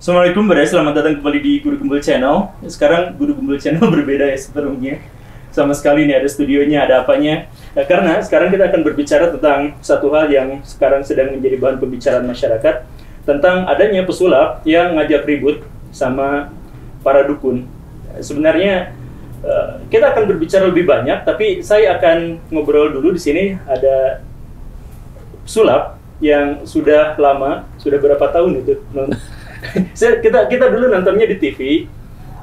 Assalamualaikum, Bada. Selamat datang kembali di Guru Gembul Channel. Sekarang Guru Gembul Channel berbeda ya sebelumnya. Sama sekali nih ada studionya, ada apanya. Nah, karena sekarang kita akan berbicara tentang satu hal yang sekarang sedang menjadi bahan pembicaraan masyarakat tentang adanya pesulap yang ngajak ribut sama para dukun. Sebenarnya eh, kita akan berbicara lebih banyak, tapi saya akan ngobrol dulu di sini ada sulap yang sudah lama, sudah berapa tahun itu saya kita kita dulu nontonnya di TV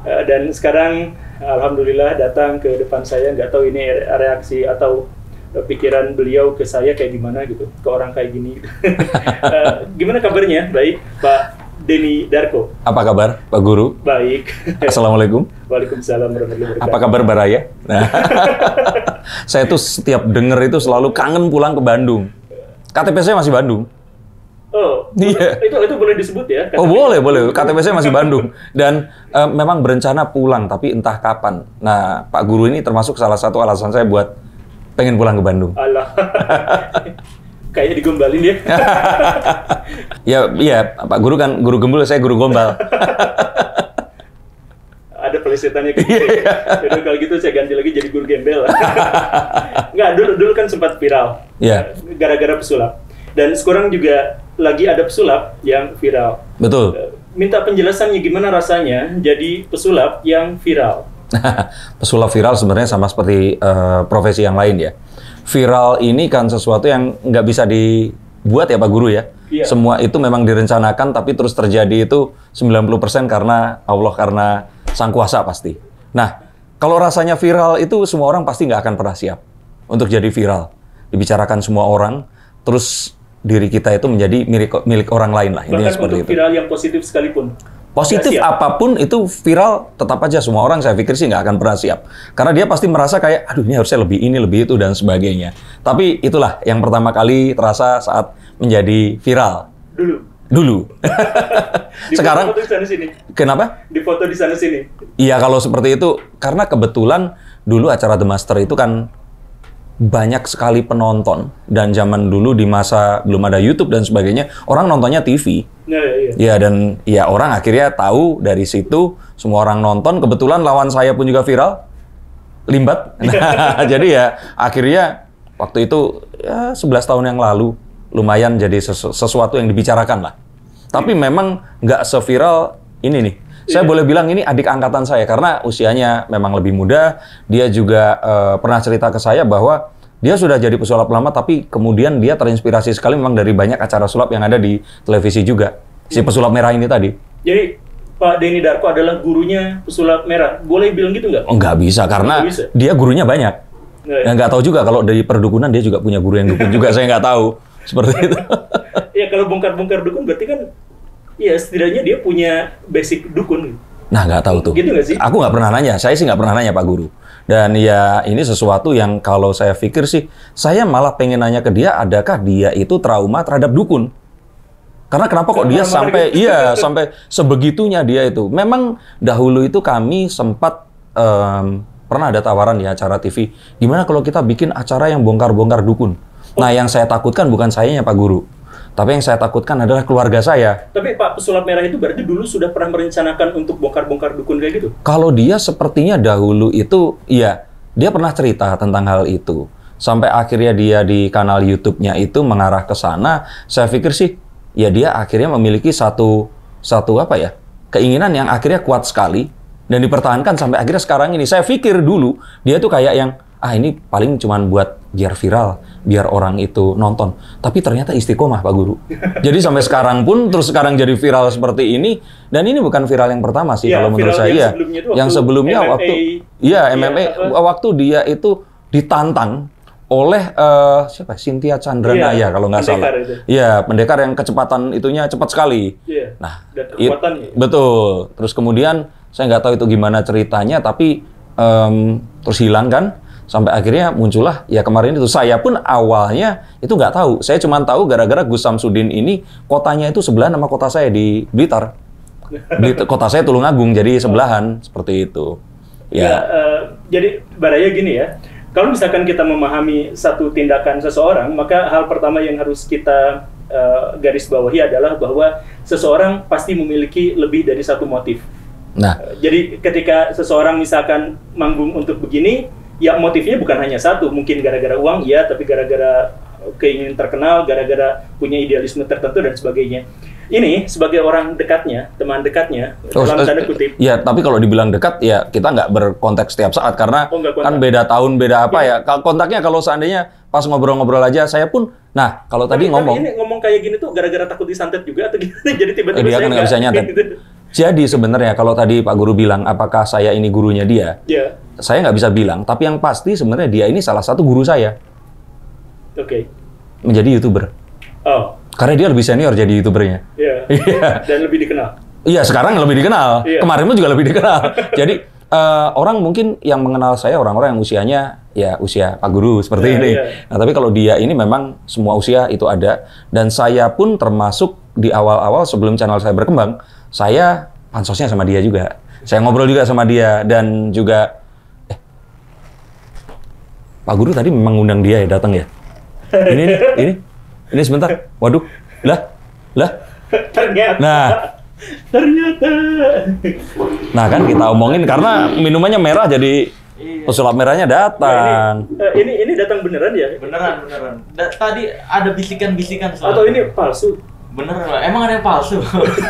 eh, dan sekarang alhamdulillah datang ke depan saya nggak tahu ini reaksi atau eh, pikiran beliau ke saya kayak gimana gitu ke orang kayak gini gitu. Eh, gimana kabarnya baik Pak Denny Darko Apa kabar, Pak Guru? baik Assalamualaikum. Waalaikumsalam warahmatullahi Apa wabarakatuh kabar Baraya? Nah, saya tuh setiap denger itu selalu kangen pulang ke Bandung. KTP saya masih Bandung. Oh Iya. itu itu boleh disebut ya Oh boleh, boleh. KTP saya masih Bandung. Dan eh, memang berencana pulang, tapi entah kapan. Nah, Pak Guru ini termasuk salah satu alasan saya buat pengen pulang ke Bandung. Allah kayaknya digombalin ya Ya, iya, Pak Guru kan guru gembul, saya guru gombal. ada pelesetannya kayak gitu. Yaudah, kalau gitu saya ganti lagi jadi guru gembel. Enggak, dulu dulu kan sempat viral. Iya. Gara-gara pesulap. Dan sekarang juga lagi ada pesulap yang viral. Betul. Eh, Minta penjelasannya gimana rasanya jadi pesulap yang viral. Pesulap viral sebenarnya sama seperti eh, profesi yang lain ya. Viral ini kan sesuatu yang nggak bisa dibuat ya Pak Guru ya. Iya. Semua itu memang direncanakan tapi terus terjadi itu 90% karena Allah karena Sang Kuasa pasti. Nah, kalau rasanya viral itu semua orang pasti nggak akan pernah siap untuk jadi viral. Dibicarakan semua orang, terus diri kita itu menjadi milik milik orang lain lah. Intinya Bahkan seperti untuk itu. viral yang positif sekalipun. Positif apa pun itu viral tetap aja semua orang saya pikir sih nggak akan pernah siap. Karena dia pasti merasa kayak aduh ini harusnya lebih ini lebih itu dan sebagainya. Tapi itulah yang pertama kali terasa saat menjadi viral Dulu. dulu. Di Sekarang foto di sana sini. kenapa? Di foto di sana sini. Iya kalau seperti itu karena kebetulan dulu acara The Master itu kan banyak sekali penonton dan zaman dulu di masa belum ada YouTube dan sebagainya orang nontonnya TV. Iya, iya. Ya dan ya orang akhirnya tahu dari situ semua orang nonton kebetulan lawan saya pun juga viral limbat. Nah, jadi ya akhirnya waktu itu ya 11 tahun yang lalu lumayan jadi sesu- sesuatu yang dibicarakan lah. Tapi memang nggak seviral ini nih. Saya boleh bilang ini adik angkatan saya karena usianya memang lebih muda. Dia juga eh, pernah cerita ke saya bahwa dia sudah jadi pesulap lama tapi kemudian dia terinspirasi sekali memang dari banyak acara sulap yang ada di televisi juga. Si pesulap merah ini tadi. Jadi Pak Denny Darko adalah gurunya pesulap merah. Boleh bilang gitu nggak? Nggak bisa karena Nggak bisa. dia gurunya banyak. Nggak ya? Nggak tahu juga kalau dari perdukunan dia juga punya guru yang dukun juga. saya nggak tahu seperti itu. Ya kalau bongkar-bongkar dukun berarti kan ya setidaknya dia punya basic dukun. Nah nggak tahu tuh. Gitu nggak sih? Aku nggak pernah nanya. Saya sih nggak pernah nanya Pak Guru. Dan ya ini sesuatu yang kalau saya pikir sih, saya malah pengen nanya ke dia, adakah dia itu trauma terhadap dukun? Karena kenapa kok dia sampai gitu. iya sampai sebegitunya dia itu. Memang dahulu itu kami sempat em, pernah ada tawaran di acara TV. Gimana kalau kita bikin acara yang bongkar-bongkar dukun? Nah, yang saya takutkan bukan sayanya Pak Guru. Tapi yang saya takutkan adalah keluarga saya. Tapi Pak pesulap merah itu berarti dulu sudah pernah merencanakan untuk bongkar-bongkar dukun kayak gitu. Kalau dia sepertinya dahulu itu, iya, dia pernah cerita tentang hal itu. Sampai akhirnya dia di kanal YouTube-nya itu mengarah ke sana, saya pikir sih, ya dia akhirnya memiliki satu, satu apa ya, keinginan yang akhirnya kuat sekali, dan dipertahankan sampai akhirnya sekarang ini. Saya pikir dulu, dia tuh kayak yang, ah ini paling cuman buat biar viral, biar orang itu nonton. Tapi ternyata istiqomah Pak Guru. Jadi sampai sekarang pun, terus sekarang jadi viral seperti ini, dan ini bukan viral yang pertama sih Ya, kalau menurut saya. yang Iya. sebelumnya itu yang waktu sebelumnya MMA, waktu iya MMA apa? waktu dia itu ditantang oleh eh, siapa Cynthia Chandranaya Iya, kalau nggak salah. Iya, pendekar yang kecepatan itunya cepat sekali. Iya. Nah, Dan it- kekuatannya. betul. Terus kemudian saya nggak tahu itu gimana ceritanya, tapi em, terus hilang kan. Sampai akhirnya muncullah ya kemarin itu. Saya pun awalnya itu nggak tahu. Saya cuma tahu gara-gara Gus Samsudin ini kotanya itu sebelah nama kota saya di Blitar. Blit- kota saya Tulungagung, jadi sebelahan seperti itu. Ya, Ya, eh, jadi Baraya gini ya. Kalau misalkan kita memahami satu tindakan seseorang, maka hal pertama yang harus kita eh, garis bawahi adalah bahwa seseorang pasti memiliki lebih dari satu motif. Nah, Eh, Jadi ketika seseorang misalkan manggung untuk begini, ya motifnya bukan hanya satu, mungkin gara-gara uang, ya, tapi gara-gara keinginan terkenal, gara-gara punya idealisme tertentu dan sebagainya. Ini sebagai orang dekatnya, teman dekatnya, Oh, dalam eh, tanda kutip, Ya, tapi kalau dibilang dekat, ya kita nggak berkonteks setiap saat karena Oh, kan beda tahun, beda apa ya. Kalau Kontaknya kalau seandainya pas ngobrol-ngobrol aja, saya pun, nah kalau tadi Tapi- ngomong, Tapi ini ngomong kayak gini tuh gara-gara takut disantet juga atau gimana? Jadi tiba-tiba Eh, dia saya kan nggak bisa nyantet. gitu. Jadi sebenarnya kalau tadi Pak Guru bilang, apakah saya ini gurunya dia? Ya, Saya nggak bisa bilang, tapi yang pasti sebenarnya dia ini salah satu guru saya oke. menjadi youtuber. Oh, Karena dia lebih senior jadi youtubernya. ya. Iya. Dan lebih dikenal. Iya, sekarang lebih dikenal. Iya. Kemarin pun juga lebih dikenal. Jadi eh, orang mungkin yang mengenal saya orang-orang yang usianya ya usia Pak Guru seperti Iya, ini. iya. Nah, tapi kalau dia ini memang semua usia itu ada dan saya pun termasuk di awal-awal sebelum channel saya berkembang, saya pansosnya sama dia juga. Saya ngobrol juga sama dia dan juga eh Pak Guru tadi memang ngundang dia ya datang ya. Ini nih, ini ini sebentar. Waduh. Lah. Lah. Ternyata. Nah, Ternyata. Nah kan kita omongin karena minumannya merah jadi pesulap merahnya datang. Nah, ini, eh, ini ini datang beneran ya? Beneran, beneran. Da- tadi ada bisikan-bisikan soal- Atau ini palsu? Beneran, Pak. emang ada yang palsu?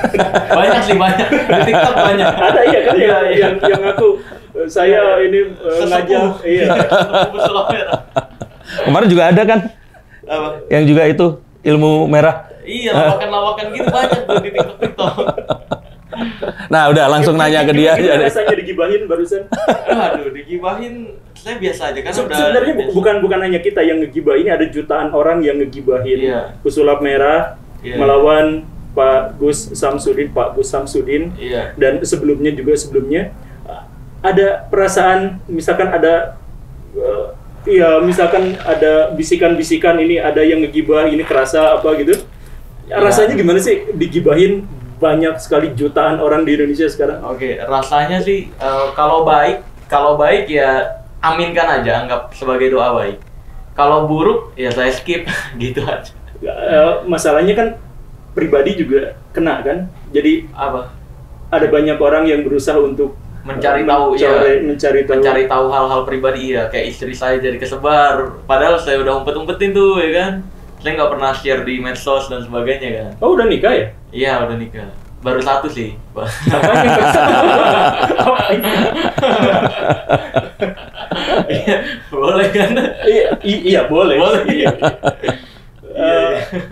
banyak sih, banyak. Di TikTok banyak. Ada iya kan Iya, yang, iya. yang yang aku eh, saya ini ngajak iya. Sesepuh pesulap merah. Kemarin juga ada kan Apa? yang juga itu ilmu merah. Iya, lawakan-lawakan gitu banyak tuh di TikTok-TikTok. Nah udah langsung nanya ke dia aja. deh. rasanya digibahin barusan? Aduh, digibahin saya biasa aja kan Se- udah Sebenarnya bu- bukan bukan hanya kita yang ngegibahin, ada jutaan orang yang ngegibahin Iya. pesulap merah Iya. melawan Pak Gus Samsudin, Pak Gus Samsudin, Iya. dan sebelumnya juga sebelumnya uh, ada perasaan, misalkan ada uh, ya misalkan ada bisikan-bisikan ini ada yang ngegibah ini kerasa apa gitu. Iya. Rasanya gimana sih digibahin banyak sekali jutaan orang di Indonesia sekarang? Oke, rasanya sih eh, kalau baik, kalau baik ya aminkan aja, anggap sebagai doa baik. Kalau buruk ya saya skip gitu aja. Eh, masalahnya kan pribadi juga kena kan. Jadi Apa? ada banyak orang yang berusaha untuk Mencari eh, tahu, mencari, ya. mencari tahu. mencari tahu hal-hal pribadi ya kayak istri saya jadi kesebar padahal saya udah umpet-umpetin tuh ya kan saya nggak pernah share di medsos dan sebagainya kan Oh udah nikah ya? iya udah nikah baru satu sih Iya, boleh kan iya, iya boleh. Boleh. Iya.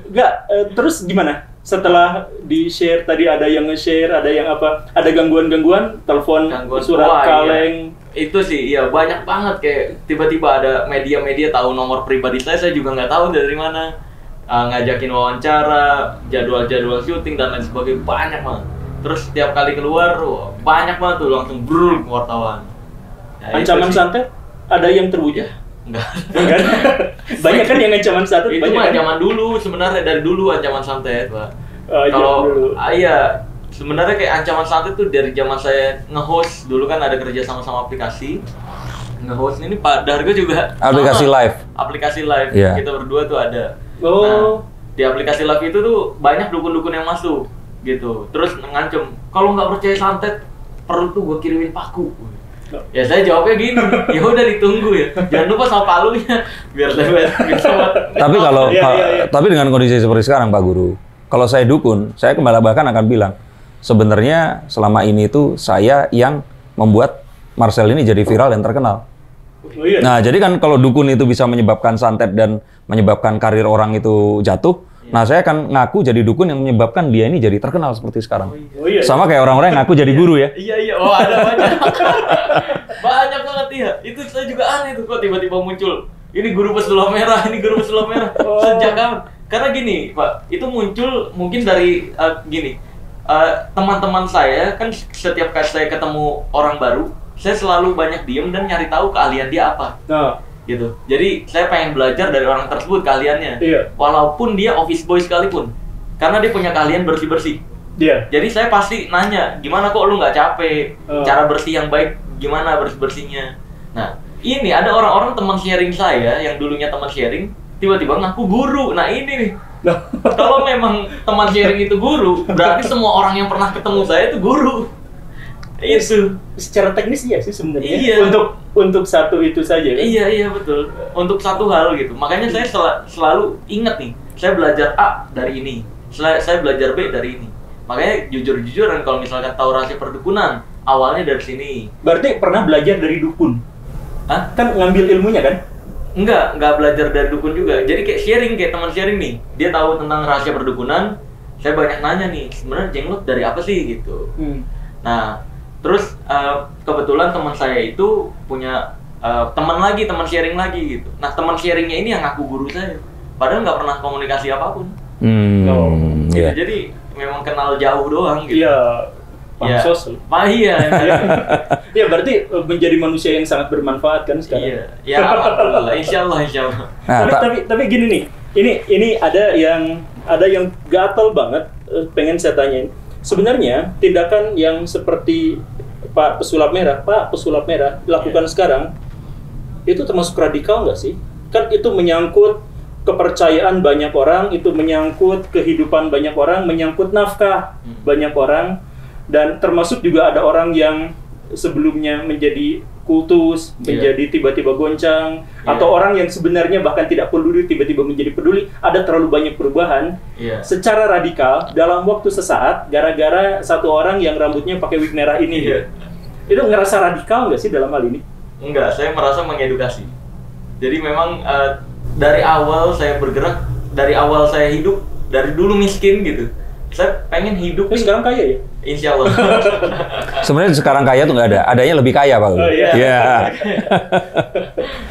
Enggak, eh, terus gimana? Setelah di share tadi ada yang nge-share, ada yang apa? Ada gangguan-gangguan, telepon, Gangguan surat Wah, iya. kaleng. itu sih iya banyak banget kayak tiba-tiba ada media-media tahu nomor pribadi saya saya juga nggak tahu dari mana Ah, ngajakin wawancara jadwal-jadwal syuting dan lain sebagainya banyak banget terus setiap kali keluar banyak banget tuh langsung brul wartawan Ya, Ancaman santet ada yang terwujud? Enggak Enggak. banyak kan yang ancaman santet itu banyak mah kan? zaman dulu sebenarnya dari dulu ancaman santet pak Oh, iya, kalau dulu. ah, iya sebenarnya kayak ancaman santet tuh dari zaman saya nge-host dulu kan ada kerja sama sama aplikasi nge-host ini Pak Dargo juga Aplikasi sama. live. aplikasi live Iya. kita berdua tuh ada Oh. Nah, di aplikasi live itu tuh banyak dukun-dukun yang masuk gitu terus ngancem kalau nggak percaya santet perlu tuh gue kirimin paku ya saya jawabnya gini ya udah ditunggu ya jangan lupa sama palunya biar saya bisa buat Tapi kalau Iya, Pak- iya, iya. tapi dengan kondisi seperti sekarang Pak Guru, kalau saya dukun, saya kembali bahkan akan bilang sebenarnya selama ini itu saya yang membuat Marcel ini jadi viral dan terkenal. Oh iya. Nah, jadi kan kalau dukun itu bisa menyebabkan santet dan menyebabkan karir orang itu jatuh, nah saya akan ngaku jadi dukun yang menyebabkan dia ini jadi terkenal seperti sekarang. Oh iya. Sama kayak orang-orang yang ngaku jadi guru ya. Iya iya, oh ada banyak. banyak banget ya. Itu saya juga aneh tuh kok tiba-tiba muncul. Ini guru pesulap merah, ini guru pesulap merah. Oh. Sejak kapan? Karena gini, Pak, itu muncul mungkin dari eh, gini. eh, teman-teman saya kan setiap kali saya ketemu orang baru, saya selalu banyak diem dan nyari tahu keahlian dia apa Nah, gitu. Jadi saya pengen belajar dari orang tersebut keahliannya. Iya. Walaupun dia office boy sekalipun. Karena dia punya keahlian bersih-bersih. dia. Jadi saya pasti nanya, gimana kok lu nggak capek? Oh. Cara bersih yang baik gimana bersih bersihnya? Nah, ini ada orang-orang teman sharing saya yang dulunya teman sharing, tiba-tiba ngaku guru. Nah ini nih, Kalau memang teman sharing itu guru, berarti semua orang yang pernah ketemu saya itu guru. Itu. Secara teknis iya sih sebenarnya. Iya. Untuk untuk satu itu saja kan. Iya iya betul. Untuk satu hal gitu. Makanya saya sel- selalu ingat nih, saya belajar A dari ini, Sel- saya belajar B dari ini. Makanya jujur-jujuran kalau misalkan tahu rahasia perdukunan, awalnya dari sini. Berarti pernah belajar dari dukun. Hah? Kan ngambil ilmunya kan? Enggak, enggak belajar dari dukun juga. Jadi kayak sharing kayak teman sharing nih. Dia tahu tentang rahasia perdukunan. Saya banyak nanya nih, sebenarnya jenglot dari apa sih gitu. Hmm. Nah, terus eh, kebetulan teman saya itu punya eh, teman lagi, teman sharing lagi gitu. Nah, teman sharingnya ini yang ngaku guru saya. Padahal nggak pernah komunikasi apa pun. Hmm, Oh, Gitu. iya. Jadi memang kenal jauh doang gitu. Iya. Ya. Pansos. Pak iya. Iya berarti eh, menjadi manusia yang sangat bermanfaat kan sekarang. iya. Ya, alhamdulillah. Allah, insya Allah. Nah, tapi, tapi tapi gini nih, ini ini ada yang ada yang gatel banget pengen saya tanyain. Sebenarnya tindakan yang seperti Pak pesulap merah, Pak pesulap merah lakukan Iya. sekarang itu termasuk radikal nggak sih? Kan itu menyangkut kepercayaan banyak orang, itu menyangkut kehidupan banyak orang, menyangkut nafkah Hmm. banyak orang, dan termasuk juga ada orang yang sebelumnya menjadi kultus, Iya. menjadi tiba-tiba goncang, Iya. atau orang yang sebenarnya bahkan tidak peduli tiba-tiba menjadi peduli, ada terlalu banyak perubahan Iya. secara radikal dalam waktu sesaat gara-gara satu orang yang rambutnya pakai wig merah ini. Iya. Itu ngerasa radikal nggak sih dalam hal ini? Enggak, saya merasa mengedukasi. Jadi memang eh, dari awal saya bergerak, dari awal saya hidup, dari dulu miskin gitu. Saya pengen hidup Tapi sekarang kaya ya? insya Allah. Sebenarnya sekarang kaya tuh nggak ada, adanya lebih kaya pak. Oh, iya. Iya.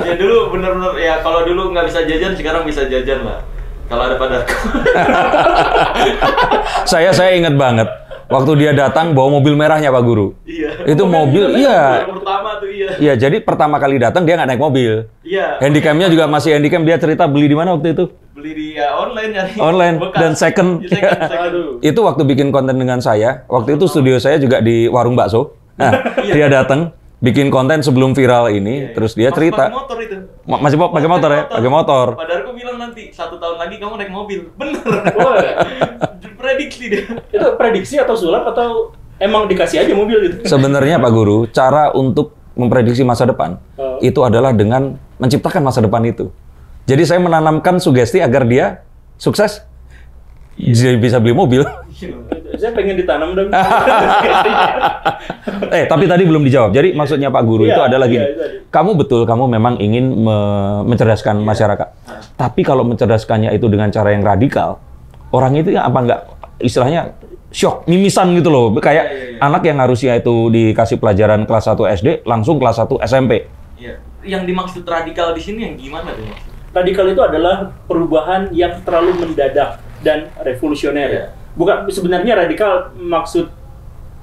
ya dulu bener-bener ya kalau dulu nggak bisa jajan, sekarang bisa jajan lah. Kalau ada padarku. saya saya ingat banget waktu dia datang bawa mobil merahnya pak guru. iya. Itu mobil, iya. Yang pertama tuh iya. Iya, jadi pertama kali datang dia nggak naik mobil. Iya. Handycamnya juga masih handycam. Dia cerita beli di mana waktu itu? Beli di ya, online nyari. Online, Bekas. dan second. Iya, second, second. Aduh. Itu waktu bikin konten dengan saya. Waktu itu studio saya juga di warung bakso. Nah, dia datang bikin konten sebelum viral ini, Iya, iya. terus dia Masih cerita. pakai motor itu. Ma- masih pa- pakai motor ya? Pakai motor. Padarku bilang nanti satu tahun lagi kamu naik mobil. Bener. Wah. Prediksi dia. Itu prediksi atau sulap atau emang dikasih aja mobil gitu? Sebenarnya Pak Guru, cara untuk memprediksi masa depan Oh. itu adalah dengan menciptakan masa depan itu. Jadi saya menanamkan sugesti agar dia sukses, jadi bisa beli mobil. Saya pengen ditanam dong. eh, tapi tadi belum dijawab. Jadi maksudnya Pak Guru Iya, itu adalah gini. iya, itu. Kamu betul, kamu memang ingin me- mencerdaskan Iya. masyarakat. Tapi kalau mencerdaskannya itu dengan cara yang radikal, orang itu ya apa nggak istilahnya shock, mimisan gitu loh. Kayak Iya, iya, iya. anak yang harusnya itu dikasih pelajaran kelas 1 SD, langsung kelas 1 SMP. Iya. Yang dimaksud radikal di sini yang gimana tuh? Radikal itu adalah perubahan yang terlalu mendadak dan revolusioner. Iya. Bukan sebenarnya radikal maksud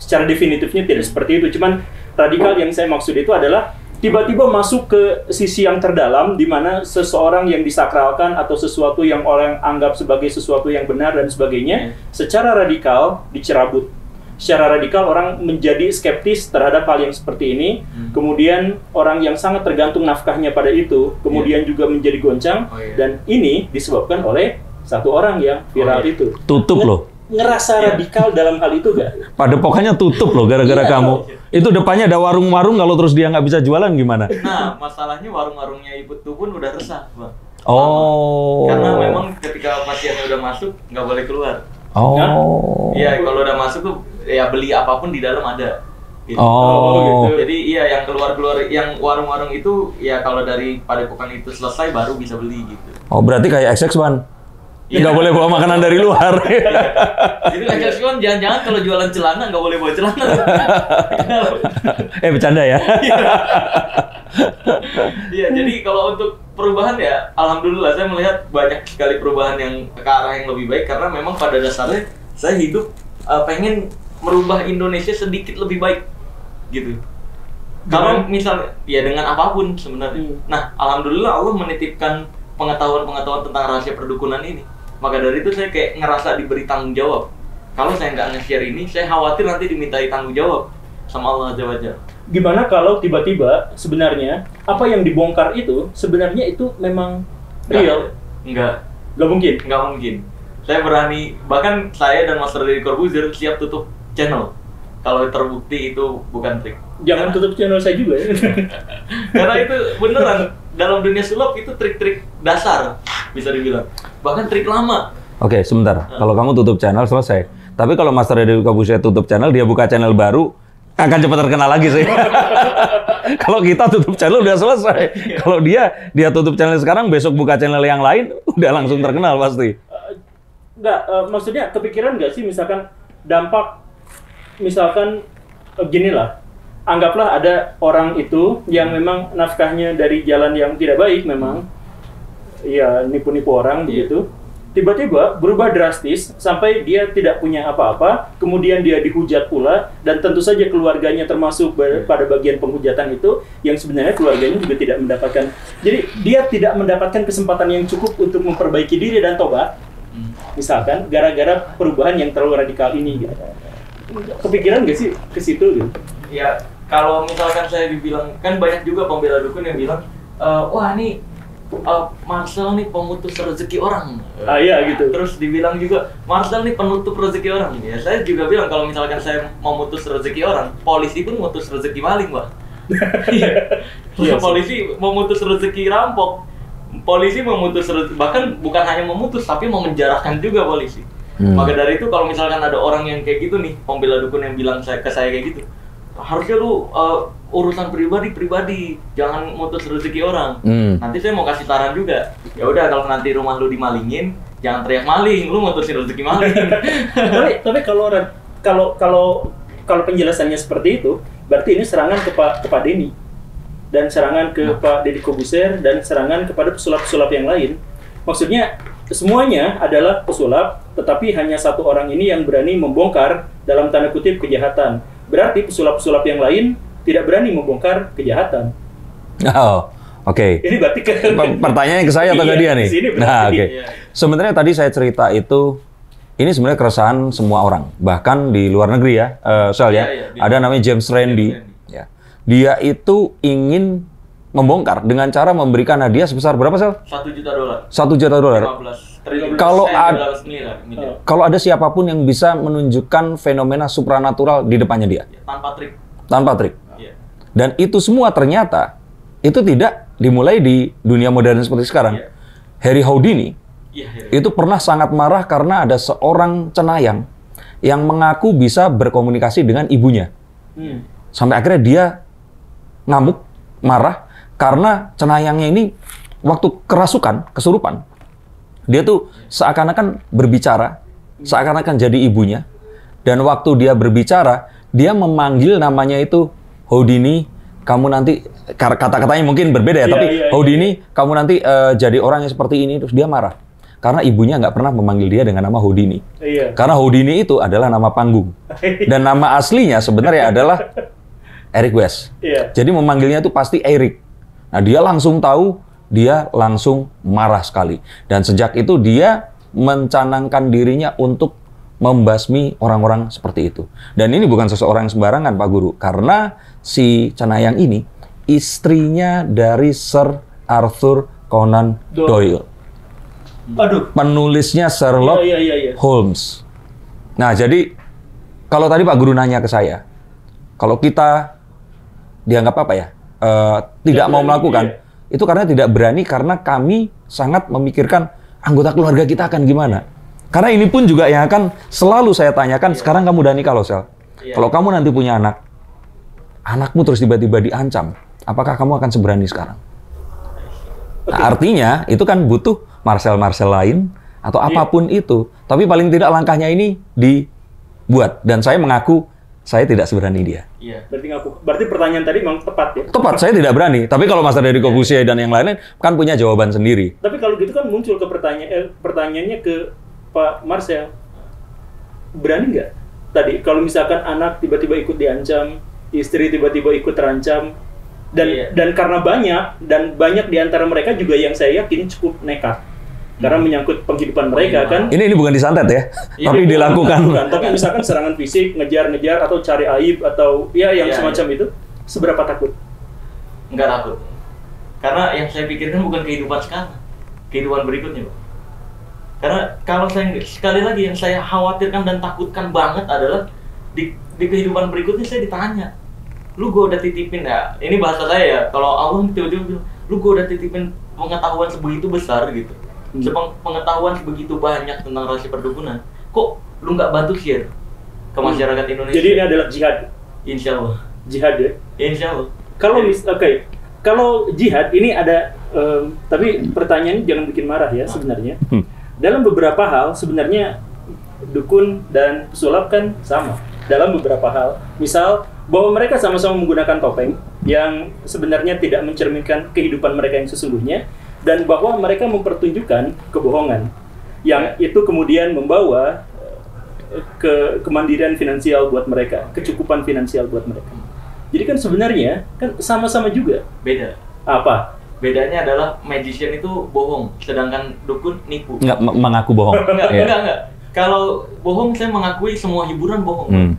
secara definitifnya tidak seperti itu. Cuman radikal yang saya maksud itu adalah tiba-tiba masuk ke sisi yang terdalam di mana seseorang yang disakralkan atau sesuatu yang orang anggap sebagai sesuatu yang benar dan sebagainya Iya. secara radikal dicerabut. Secara radikal orang menjadi skeptis terhadap hal yang seperti ini. Hmm. Kemudian orang yang sangat tergantung nafkahnya pada itu, kemudian juga menjadi goncang Oh, iya. dan ini disebabkan oleh satu orang yang viral Oh, iya. itu. Tutup Nge- loh. Ngerasa Iya. radikal dalam hal itu gak? Padepokannya tutup loh gara-gara Iya, kamu. Itu depannya ada warung-warung kalau terus dia nggak bisa jualan gimana? Nah, masalahnya warung-warungnya Ibu tuh pun udah resah, Bang. Oh. Karena memang ketika pasiennya udah masuk nggak boleh keluar. Oh. Iya, kalau udah masuk tuh ya beli apa pun di dalam ada. Gitu. Oh. gitu. Jadi iya yang keluar-keluar yang warung-warung itu ya kalau dari padepokan itu selesai baru bisa beli gitu. Oh, berarti kayak XX1. Iya. Nggak boleh bawa makanan dari luar. Jadi Kak kan jangan-jangan kalau jualan celana nggak boleh bawa celana. eh, bercanda ya. Iya, jadi kalau untuk perubahan ya, alhamdulillah saya melihat banyak sekali perubahan yang ke arah yang lebih baik karena memang pada dasarnya saya hidup uh, pengen merubah Indonesia sedikit lebih baik, gitu. Kalau misal ya dengan apa pun sebenarnya. Hmm. Nah, alhamdulillah Allah menitipkan pengetahuan-pengetahuan tentang rahasia perdukunan ini. Maka dari itu saya kayak ngerasa diberi tanggung jawab. Kalau saya nggak nge-share ini, saya khawatir nanti dimintai tanggung jawab sama Allah Azza wa. Gimana kalau tiba-tiba sebenarnya apa yang dibongkar itu sebenarnya itu memang real? Enggak, Gak mungkin. enggak mungkin. Saya berani, bahkan saya dan Master Deddy Corbuzier siap tutup channel kalau terbukti itu bukan trik. Jangan Karena- tutup channel saya juga ya. Karena itu beneran dalam dunia sulap itu trik-trik dasar bisa dibilang. Bahkan trik lama. Oke, sebentar. Kalau kamu tutup channel selesai. Tapi kalau Master Deddy Corbuzier tutup channel, dia buka channel baru, akan cepat terkenal lagi sih. kalau kita tutup channel udah selesai. Kalau dia dia tutup channel sekarang, besok buka channel yang lain, udah langsung terkenal pasti. Enggak, eh, maksudnya kepikiran nggak sih misalkan dampak misalkan eh, gini lah, anggaplah ada orang itu yang memang nafkahnya dari jalan yang tidak baik memang, ya nipu-nipu orang begitu, tiba-tiba berubah drastis sampai dia tidak punya apa-apa, kemudian dia dihujat pula dan tentu saja keluarganya termasuk ba- pada bagian penghujatan itu yang sebenarnya keluarganya juga tidak mendapatkan, jadi dia tidak mendapatkan kesempatan yang cukup untuk memperbaiki diri dan tobat. Misalkan gara-gara perubahan yang terlalu radikal ini gitu. kepikiran gak sih ke situ gitu? Ya kalau misalkan saya dibilang kan banyak juga pembela dukun yang bilang "Eh, wah ini eh, Marcel nih pemutus rezeki orang. Ah, iya, gitu. Terus dibilang juga Marcel nih penutup rezeki orang. Ya saya juga bilang kalau misalkan saya mau mutus rezeki orang, polisi pun mutus rezeki maling, Mbak. Iya. Sih. polisi memutus rezeki rampok. Polisi memutus rezeki, bahkan bukan hanya memutus tapi mau menjarahkan juga polisi. Hmm. Maka dari itu kalau misalkan ada orang yang kayak gitu nih, pembela dukun yang bilang saya, ke saya kayak gitu, harusnya lu uh, urusan pribadi pribadi, jangan mutus rezeki orang. Hmm. Nanti saya mau kasih saran juga. Ya udah kalau nanti rumah lu dimalingin, jangan teriak maling, lu mutusin rezeki maling. tapi tapi kalau kalau kalau kalau penjelasannya seperti itu berarti ini serangan ke Pak ke Pak Denny dan serangan ke Pak Deddy Kobuser dan serangan kepada pesulap-pesulap yang lain maksudnya semuanya adalah pesulap tetapi hanya satu orang ini yang berani membongkar dalam tanda kutip kejahatan berarti pesulap-pesulap yang lain tidak berani membongkar kejahatan Oh, oke. ini berarti ke Per- Pertanyaannya ke saya atau ke Iya, dia nih? ke sini. Nah, oke. Iya. Sebenarnya tadi saya cerita itu ini sebenarnya keresahan semua orang, bahkan di luar negeri ya, eh, Sel ya. Iya, iya, Ada namanya James Randi. Ya. Dia itu ingin membongkar dengan cara memberikan hadiah sebesar berapa Sel? Satu juta dolar. Satu juta dolar. 15 triliun. Kalau Eh, ad- 15 miliar, miliar. Kalau ada siapa pun yang bisa menunjukkan fenomena supranatural di depannya dia, Ya, tanpa trik. tanpa trik. Iya. Dan itu semua ternyata itu tidak dimulai di dunia modern seperti sekarang. Iya. Harry Houdini Iya, iya. itu pernah sangat marah karena ada seorang cenayang yang mengaku bisa berkomunikasi dengan ibunya. Hmm. Sampai akhirnya dia ngamuk, marah karena cenayangnya ini waktu kerasukan, kesurupan, dia tuh seakan-akan berbicara, seakan-akan jadi ibunya. Dan waktu dia berbicara, dia memanggil namanya itu Houdini, kamu nanti kata-katanya mungkin berbeda ya, Iya, tapi iya, iya. Houdini, kamu nanti eh, jadi orang yang seperti ini, terus dia marah. Karena ibunya nggak pernah memanggil dia dengan nama Houdini. iya Karena Houdini itu adalah nama panggung. Dan nama aslinya sebenarnya adalah Eric West. iya Jadi memanggilnya itu pasti Eric. Nah, dia langsung tahu, dia langsung marah sekali. Dan sejak itu dia mencanangkan dirinya untuk membasmi orang-orang seperti itu. Dan ini bukan seseorang yang sembarangan, Pak Guru. Karena si Cenayang ini istrinya dari Sir Arthur Conan Doyle. Aduh Penulisnya Sherlock iya iya iya Holmes. Nah, jadi kalau tadi Pak Guru nanya ke saya, kalau kita dianggap apa ya, eh, tidak mau melakukan, itu karena tidak berani karena kami sangat memikirkan anggota keluarga kita akan gimana. Karena ini pun juga yang akan selalu saya tanyakan, sekarang kamu udah nikah loh, Sel. Iya. Kalau kamu nanti punya anak, anakmu terus tiba-tiba diancam, apakah kamu akan seberani sekarang? Nah, artinya itu kan butuh Marcel-Marcel lain atau Iya. apa pun itu. Tapi paling tidak langkahnya ini dibuat. Dan saya mengaku saya tidak seberani dia. Iya. berarti ngaku berarti pertanyaan tadi memang tepat ya Tepat, saya tidak berani. Tapi kalau Mas dari Corbusier dan yang lain-lain kan punya jawaban sendiri. Tapi kalau gitu kan muncul ke pertanyaan eh, pertanyaannya ke Pak Marcel. Berani nggak? Tadi kalau misalkan anak tiba-tiba ikut diancam, istri tiba-tiba ikut terancam dan Iya. dan karena banyak dan banyak di antara mereka juga yang saya yakin cukup nekat. Karena menyangkut penghidupan mereka Iya. kan. Ini ini bukan disantet ya, Iya, tapi bukan, dilakukan. Bukan, tapi misalkan serangan fisik, ngejar-ngejar atau cari aib atau ya yang Iya, semacam itu, seberapa takut? Nggak takut. Karena yang saya pikirkan bukan kehidupan sekarang. Kehidupan berikutnya, Pak. Karena kalau saya sekali lagi yang saya khawatirkan dan takutkan banget adalah di, di kehidupan berikutnya saya ditanya, lu gue udah titipin ya. Ini bahasa saya ya. Kalau Allah tiba-tiba bilang, lu gue udah titipin pengetahuan sebegitu besar gitu, Hmm. Sepeng- pengetahuan sebegitu banyak tentang rahasia perdukunan. Kok lu nggak bantu share ke masyarakat Indonesia? Jadi ini adalah jihad. Insya Allah. Jihad ya. Insya Allah. Kalau mis- oke, kalau jihad ini ada em, tapi pertanyaan jangan bikin marah ya sebenarnya. Hmm. Dalam beberapa hal sebenarnya dukun dan pesulap kan sama. Dalam beberapa hal, misal bahwa mereka sama-sama menggunakan topeng yang sebenarnya tidak mencerminkan kehidupan mereka yang sesungguhnya dan bahwa mereka mempertunjukkan kebohongan yang itu kemudian membawa eh, ke kemandirian finansial buat mereka, kecukupan finansial buat mereka. Jadi kan sebenarnya kan sama-sama juga. Beda. Apa? Bedanya adalah magician itu bohong, sedangkan dukun nipu. Nggak m- mengaku bohong. Enggak, Iya. enggak, enggak. Kalau bohong saya mengakui semua hiburan bohong. Hmm.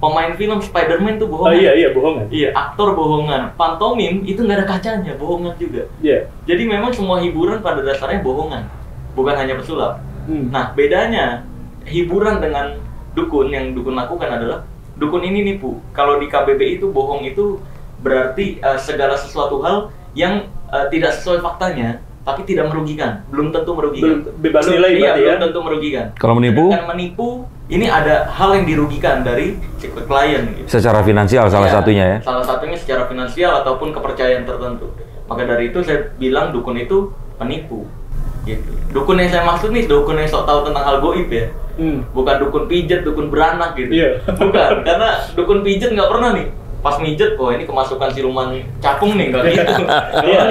Pemain film Spider-Man itu Oh bohongan. iya iya bohongan. Iya, aktor bohongan. Pantomim itu nggak ada kacanya, bohongan juga. Iya. Jadi memang semua hiburan pada dasarnya bohongan, bukan hanya pesulap. Hmm. Nah, bedanya hiburan dengan dukun yang dukun lakukan adalah dukun ini nipu. Kalau di KBBI itu bohong itu berarti eh, segala sesuatu hal yang eh, tidak sesuai faktanya tapi tidak merugikan, belum tentu merugikan. Belum bebas Belum- nilai iya, berarti ya. belum tentu merugikan. Kalau menipu Kan menipu ini ada hal yang dirugikan dari klien gitu. secara finansial salah Iya, satunya ya. Salah satunya secara finansial ataupun kepercayaan tertentu. Maka dari itu saya bilang dukun itu penipu. Gitu. Dukun yang saya maksud nih dukun yang sok tahu tentang hal goib ya. Hmm. Bukan dukun pijet, dukun beranak gitu. Iya. Bukan, karena dukun pijet nggak pernah nih. Pas mijet, oh ini kemasukan siluman capung nih, nggak gitu. Iya.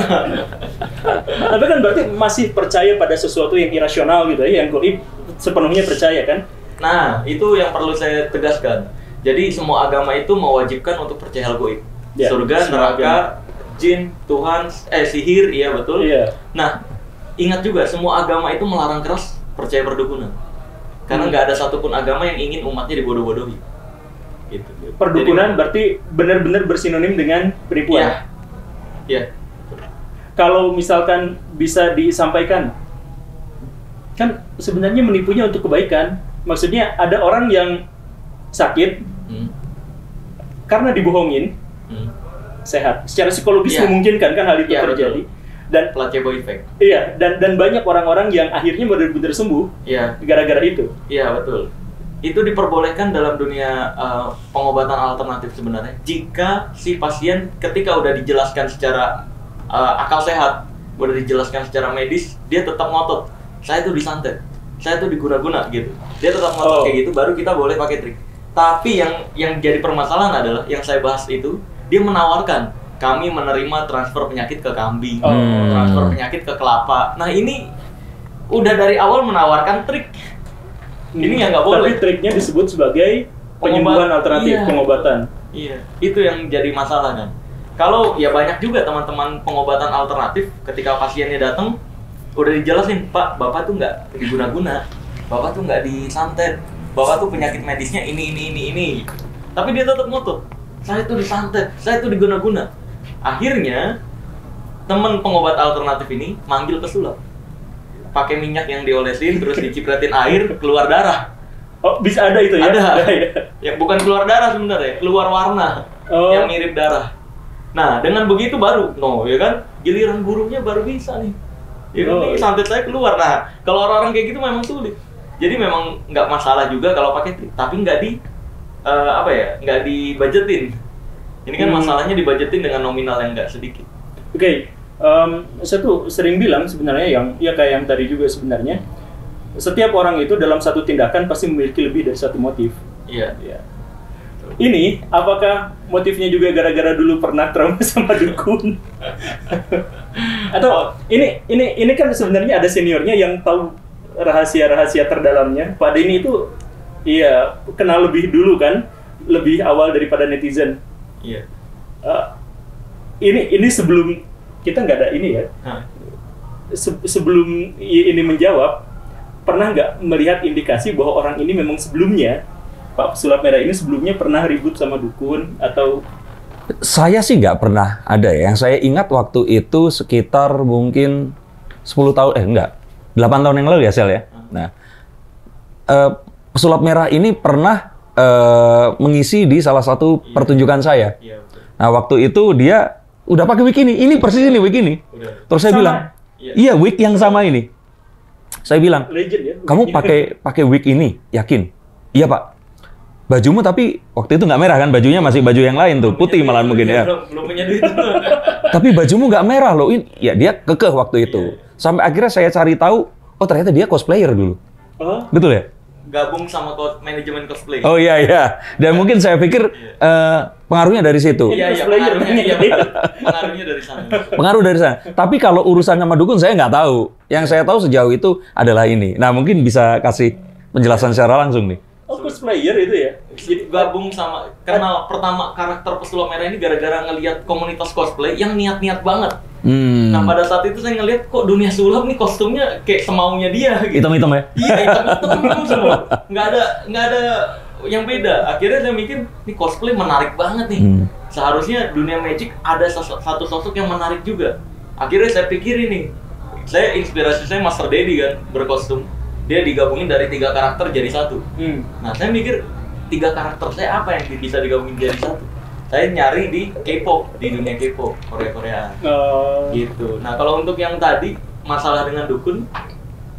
Tapi kan berarti masih percaya pada sesuatu yang irasional gitu ya, yang goib sepenuhnya percaya kan? Nah, itu yang perlu saya tegaskan. Jadi semua agama itu mewajibkan untuk percaya hal goib. Ya, Surga, neraka, jin, Tuhan, eh sihir, iya betul. Iya. Nah, ingat juga semua agama itu melarang keras percaya perdukunan. Karena Hmm. nggak ada satupun agama yang ingin umatnya dibodoh-bodohi. Perdukunan Jadi- berarti benar-benar bersinonim dengan Iya. penipuan. Iya. Kalau misalkan bisa disampaikan, kan sebenarnya menipunya untuk kebaikan. Maksudnya ada orang yang sakit Hmm. karena dibohongin Hmm. sehat. Secara psikologis Iya. memungkinkan kan hal itu Iya, terjadi. betul. Dan Placebo effect. iya, dan dan banyak orang-orang yang akhirnya benar-benar sembuh Iya. gara-gara itu. Iya betul. Itu diperbolehkan dalam dunia uh, pengobatan alternatif sebenarnya. Jika si pasien ketika udah dijelaskan secara uh, akal sehat, udah dijelaskan secara medis, dia tetap ngotot. Saya tuh disantet, saya tuh diguna-guna gitu. Dia tetap ngotot Oh. kayak gitu, baru kita boleh pakai trik. Tapi yang yang jadi permasalahan adalah yang saya bahas itu dia menawarkan kami menerima transfer penyakit ke kambing, Oh. transfer penyakit ke kelapa. Nah ini udah dari awal menawarkan trik. Ini yang nggak boleh. Tapi triknya disebut sebagai penyembuhan alternatif, iya. pengobatan. Iya, itu yang jadi masalah kan. Kalau ya banyak juga teman-teman pengobatan alternatif ketika pasiennya datang udah dijelasin, Pak, Bapak tuh nggak diguna-guna, Bapak tuh nggak disantet, Bapak tuh penyakit medisnya ini ini ini ini. Tapi dia tetap ngotot, saya tuh disantet, saya tuh diguna-guna. Akhirnya teman pengobat alternatif ini manggil pesulap, pakai minyak yang diolesin terus dicipratin air keluar darah. Oh, bisa ada itu ya? Ada. ya. Ya bukan keluar darah sebenarnya, keluar warna Oh. yang mirip darah. Nah, dengan begitu baru, no, ya kan? Giliran gurunya baru bisa nih. Ya kan, Oh. nih, santet saya keluar. Nah, kalau orang-orang kayak gitu memang sulit. Jadi memang nggak masalah juga kalau pakai trik, tapi nggak di eh, apa ya, nggak dibajetin. Ini kan Hmm. masalahnya dibajetin dengan nominal yang nggak sedikit. Oke, em, saya tuh sering bilang sebenarnya yang ya kayak yang tadi juga sebenarnya setiap orang itu dalam satu tindakan pasti memiliki lebih dari satu motif. Iya. Ya. Ini apakah motifnya juga gara-gara dulu pernah trauma sama dukun? Atau ini ini ini kan sebenarnya ada seniornya yang tahu rahasia-rahasia terdalamnya. Pada ini itu iya kenal lebih dulu kan, lebih awal daripada netizen. Iya. Eh, ini ini sebelum kita nggak ada ini ya. Se- sebelum ini menjawab, pernah nggak melihat indikasi bahwa orang ini memang sebelumnya Pak Sulap Merah ini sebelumnya pernah ribut sama dukun atau Saya sih nggak pernah ada ya. Yang saya ingat waktu itu sekitar mungkin 10 tahun, eh enggak, 8 tahun yang lalu ya Sel ya. Ah. Nah, eh, pesulap merah ini pernah eh, mengisi di salah satu pertunjukan saya. Iya, betul. Nah, waktu itu dia udah pakai wig ini. Ini persis ini wig ini. Udah. Terus saya Sama? bilang, Iya. iya wig yang sama ini. Saya bilang, Legend ya. kamu pakai pakai wig ini, yakin? Iya pak. Bajumu tapi waktu itu nggak merah kan? Bajunya masih baju yang lain tuh, putih malahan mungkin ya. Belum, belum punya duit. Tapi bajumu nggak merah loh. Ini, ya dia kekeh waktu itu. Sampai akhirnya saya cari tahu, oh ternyata dia cosplayer dulu. Oh, Betul ya? Gabung sama cos- manajemen cosplay. Oh iya iya. Dan mungkin saya pikir eh, pengaruhnya dari situ. iya, iya, pengaruhnya, iya, pengaruhnya dari sana. Pengaruh dari sana. Tapi kalau urusan sama dukun saya nggak tahu. Yang saya tahu sejauh itu adalah ini. Nah mungkin bisa kasih penjelasan secara langsung nih. oh cosplayer itu ya. Jadi gabung sama kenal pertama karakter pesulap merah ini gara-gara ngelihat komunitas cosplay yang niat-niat banget. Hmm. Nah pada saat itu saya ngelihat kok dunia sulap nih kostumnya kayak semaunya dia gitu. Hitam-hitam ya? Iya hitam-hitam semua. Nggak ada nggak ada yang beda. Akhirnya saya mikir nih cosplay menarik banget nih. Hmm. Seharusnya dunia magic ada sosok- satu sosok yang menarik juga. Akhirnya saya pikir ini, saya inspirasi saya Master Daddy kan berkostum. Dia digabungin dari tiga karakter jadi satu. Hmm. Nah, saya mikir tiga karakter saya apa yang bisa digabungin jadi satu? Saya nyari di K-pop, di dunia K-pop, Korea-Koreaan. Eh, Gitu. Nah, kalau untuk yang tadi masalah dengan dukun,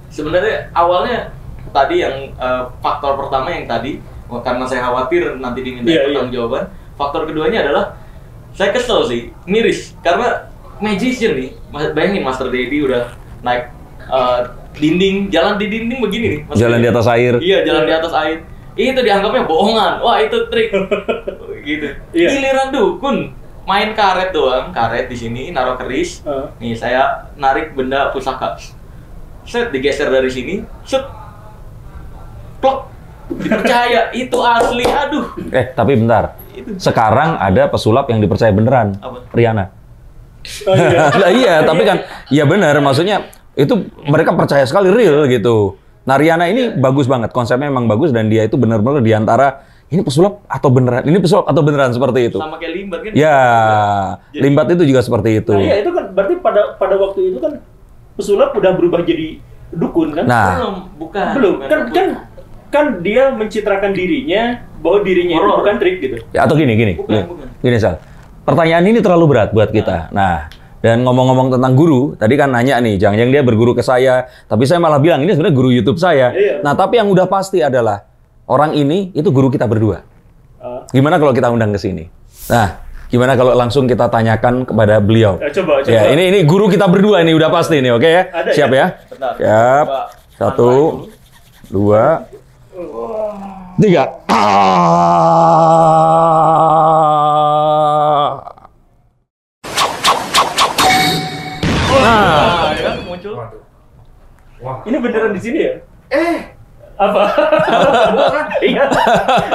sebenarnya awalnya tadi yang eh, faktor pertama yang tadi karena saya khawatir nanti diminta Iya, iya. pertanggungjawaban. Faktor keduanya adalah saya kesel sih, miris karena magician nih. Mas- Bayangin Master Daddy udah naik eh, dinding, jalan di dinding begini nih. Master Jalan di atas air. Iya, jalan di atas air. Itu dianggapnya bohongan. Wah, itu trik. gitu. Iya. Giliran dukun main karet doang, karet di sini naruh keris. Eh. Nih, saya narik benda pusaka. Set digeser dari sini, set. Plok. Dipercaya itu asli. Aduh. Eh, tapi bentar. Itu. Sekarang ada pesulap yang dipercaya beneran. Apa? Riana. Oh iya. Lah iya, tapi kan ya benar maksudnya itu mereka percaya sekali real gitu. Nah, Riana ini bagus banget, konsepnya memang bagus dan dia itu benar-benar di antara ini pesulap atau beneran, ini pesulap atau beneran seperti itu. Sama kayak limbat kan? Ya, Jadi- limbat itu juga seperti itu. Nah, iya itu kan berarti pada pada waktu itu kan pesulap udah berubah jadi dukun kan? Nah, Belum, bukan. Belum. Kan kan kan dia mencitrakan dirinya bahwa dirinya itu Horor. bukan trik gitu. Ya, atau gini, gini. Bukan, gini. bukan. Gini, Sal. Pertanyaan ini terlalu berat buat kita. Nah, dan ngomong-ngomong tentang guru, tadi kan nanya nih, jangan-jangan dia berguru ke saya, tapi saya malah bilang ini sebenarnya guru YouTube saya. Iya. Nah, tapi yang udah pasti adalah orang ini itu guru kita berdua. Eh, Gimana kalau kita undang ke sini? Nah, gimana kalau langsung kita tanyakan kepada beliau? eh, coba coba. Ya, ini ini guru kita berdua ini udah pasti nih, oke ya? Ada Siap ya? ya? Bentar. Siap. Coba Satu, dua, tiga. Nah, ya kan muncul. Ini beneran di sini ya? Eh, Apa? Iya.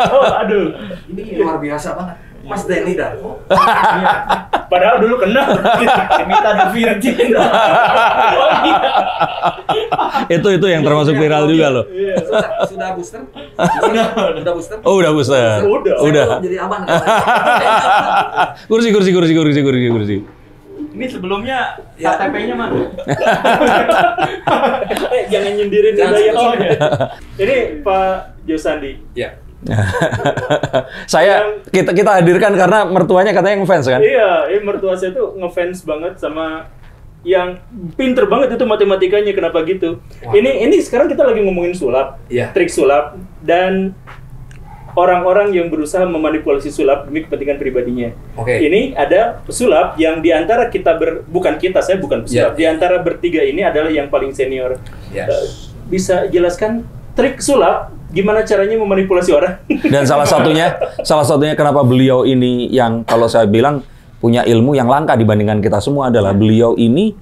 Oh, aduh. ini luar biasa banget. Mas Denny dah. Iya. Padahal dulu kena. Minta the Virgin. oh, iya. itu itu yang termasuk viral juga loh. Iya. Sudah, sudah booster? Sudah, sudah booster? Oh, udah booster. Udah. Udah. Saya Jadi aman. Kursi, kursi, kursi, kursi, kursi, kursi. Ini sebelumnya Ya. KTP-nya mana? Eh, jangan nyindirin Jangan sebut oh. Ini Pak Josandi. Ya. Saya kita kita hadirkan karena mertuanya katanya ngefans kan? Iya, ini mertua saya tuh ngefans banget sama yang pinter banget itu matematikanya kenapa gitu. Wah. Ini ini sekarang kita lagi ngomongin sulap, Iya. trik sulap dan orang-orang yang berusaha memanipulasi sulap demi kepentingan pribadinya. Oke. Ini ada pesulap yang di antara kita ber, bukan kita saya bukan pesulap, Iya. di antara bertiga ini adalah yang paling senior. Ya. Eh, Bisa jelaskan trik sulap gimana caranya memanipulasi orang? Dan salah satunya, salah satunya kenapa beliau ini yang kalau saya bilang punya ilmu yang langka dibandingkan kita semua adalah beliau ini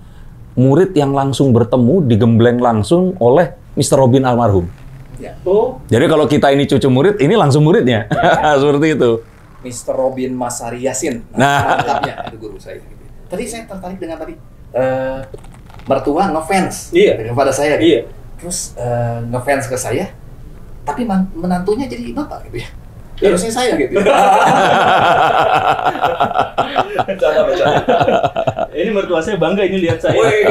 murid yang langsung bertemu digembleng langsung oleh Mr. Robin almarhum. Ya. oh, Jadi kalau kita ini cucu murid, ini langsung muridnya. Seperti itu. Mr. Robin Masari Yasin. Nah. mantapnya itu guru saya. Tadi saya tertarik dengan tadi eh, mertua ngefans Iya. kepada saya. gitu. iya. Terus eh, ngefans ke saya, tapi menantunya jadi bapak gitu ya. Harusnya saya gitu. Bercanda, bercanda. Ini mertua saya bangga ini lihat saya. Wih.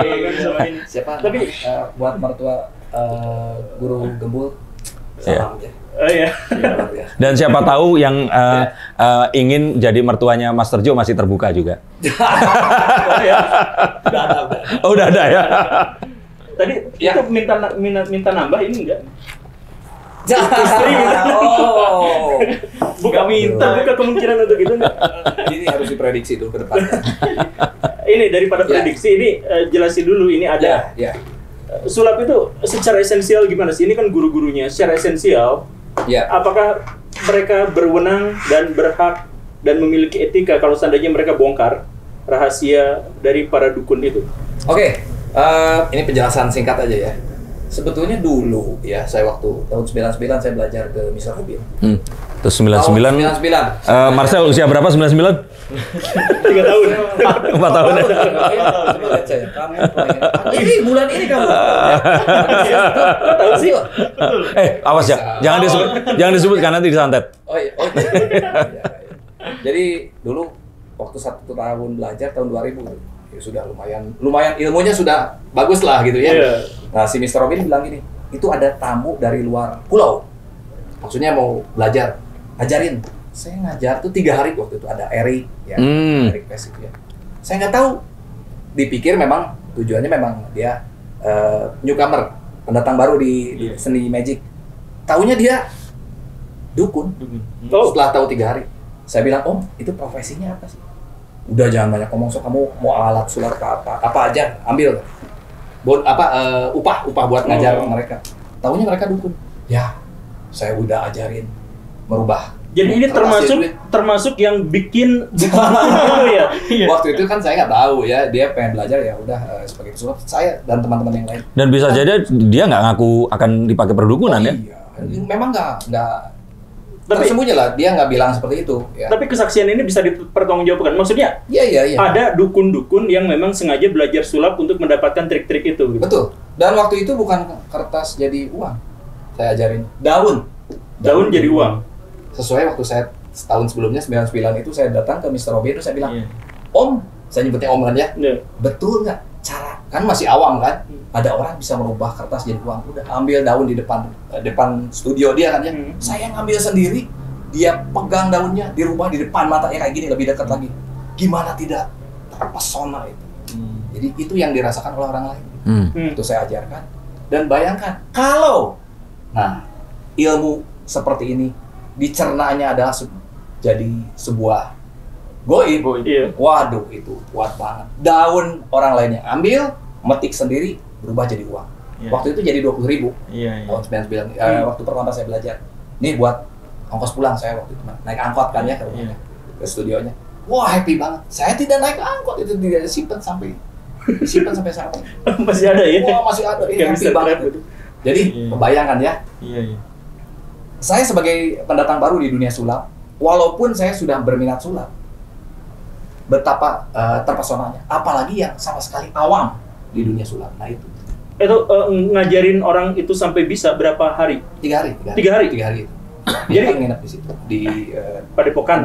Bangga sama ini. Siapa? Tapi eh, buat mertua eh, guru gembul salam ya. Oh iya. Salam ya. Dan siapa tahu yang eh, eh, ingin jadi mertuanya Master Joe masih terbuka juga. Oh iya. Udah ada, udah. Oh, udah ada ya. Tadi Ya. itu minta minta minta nambah ini enggak? Oh. Buka minta, buka kemungkinan untuk itu enggak? Ini harus diprediksi tuh ke depan. ini daripada Ya. prediksi ini eh, jelasin dulu ini ada Ya, ya. Sulap itu secara esensial gimana sih? Ini kan guru-gurunya secara esensial Ya. apakah mereka berwenang dan berhak dan memiliki etika kalau seandainya mereka bongkar rahasia dari para dukun itu? Oke, eh, ini penjelasan singkat aja ya. Sebetulnya dulu ya, saya waktu tahun 99 saya belajar ke Mr. Rubin. Hmm. Terus Tahun 99 99. Eh, Marcel usia berapa? 99? Tiga tahun. 4 tahun ya? Ini bulan ini kamu. Tahu sih? Eh, awas ya. Jangan disebut jangan disebut karena nanti disantet. Oh iya. Oh, iya. Jadi dulu waktu satu tahun belajar tahun 2000 ya sudah lumayan lumayan ilmunya sudah bagus lah gitu ya. Iya. Nah si Mr. Robin bilang gini, itu ada tamu dari luar pulau. Maksudnya mau belajar, ajarin. Saya ngajar tuh tiga hari waktu itu ada Eric ya, Hmm. Eric Pes itu ya. Saya nggak tahu. Dipikir memang tujuannya memang dia eh, newcomer, pendatang baru di, di Iya. seni magic. Taunya dia dukun. Oh. Setelah tahu tiga hari, saya bilang, Om, itu profesinya apa sih? Udah jangan banyak ngomong, so kamu mau alat sulap apa, apa, apa aja, ambil. Buat apa, eh, upah, upah buat ngajar Oh. mereka. Taunya mereka dukun. Ya, saya udah ajarin merubah. Jadi ini termasuk termasuk yang bikin buku itu ya. Waktu itu kan saya nggak tahu ya, dia pengen belajar ya udah eh, sebagai sulap saya dan teman-teman yang lain. Dan bisa jadi dia nggak ngaku akan dipakai perdukunan ya. Iya, memang nggak nggak Tapi- tersembunyi lah, dia nggak bilang seperti itu. Ya, Tapi kesaksian ini bisa dipertanggungjawabkan. Maksudnya iya iya iya. ada dukun-dukun yang memang sengaja belajar sulap untuk mendapatkan trik-trik itu. gitu. Betul. Dan waktu itu bukan kertas jadi uang. Saya ajarin daun. Daun jadi uang. Sesuai waktu saya setahun sebelumnya 99 itu saya datang ke Mr. Robin itu saya bilang, Iya. "Om, saya nyebutnya Om kan ya. Iya. Betul nggak cara kan masih awam kan? Ada orang bisa merubah kertas jadi uang. Udah ambil daun di depan eh, depan studio dia kan ya. Hmm. Saya ngambil sendiri. Dia pegang daunnya, dirubah di depan matanya kayak gini lebih dekat lagi. Gimana tidak terpesona itu. Hmm. Jadi itu yang dirasakan oleh orang lain Hmm. Hmm. itu saya ajarkan dan bayangkan kalau nah ilmu seperti ini dicernanya adalah se- jadi sebuah goib Goib. Iya. waduh itu kuat banget daun orang lain yang ambil metik sendiri berubah jadi uang Iya. waktu itu jadi dua puluh ribu Iya, iya. tahun 99 eh, Hmm. waktu pertama saya belajar nih buat ongkos pulang saya waktu itu naik angkot kan ya ke rumahnya ke studionya wah happy banget saya tidak naik angkot itu tidak simpan sampai simpan sampai ini Masih ada ya. Wah masih ada, ini happy banget. Gitu. Jadi Iya. membayangkan ya, Iya, iya. Saya sebagai pendatang baru di dunia sulap, walaupun saya sudah berminat sulap, betapa eh, terpesonanya. Apalagi yang sama sekali awam di dunia sulap. Nah itu Itu eh, ngajarin orang itu sampai bisa berapa hari? tiga hari, Tiga hari? tiga hari. Jadi- Jadi nginep di situ di eh, Padepokan.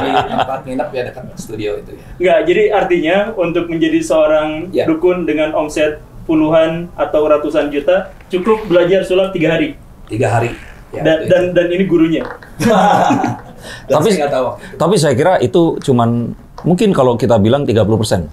di tempat nginep ya dekat studio itu ya. Enggak, jadi artinya untuk menjadi seorang Ya. dukun dengan omset puluhan atau ratusan juta cukup belajar sulap tiga hari. Tiga hari. Ya, dan, dan dan ini gurunya. Dan Tapi- saya nggak tahu. Tapi saya kira itu cuman mungkin kalau kita bilang 30%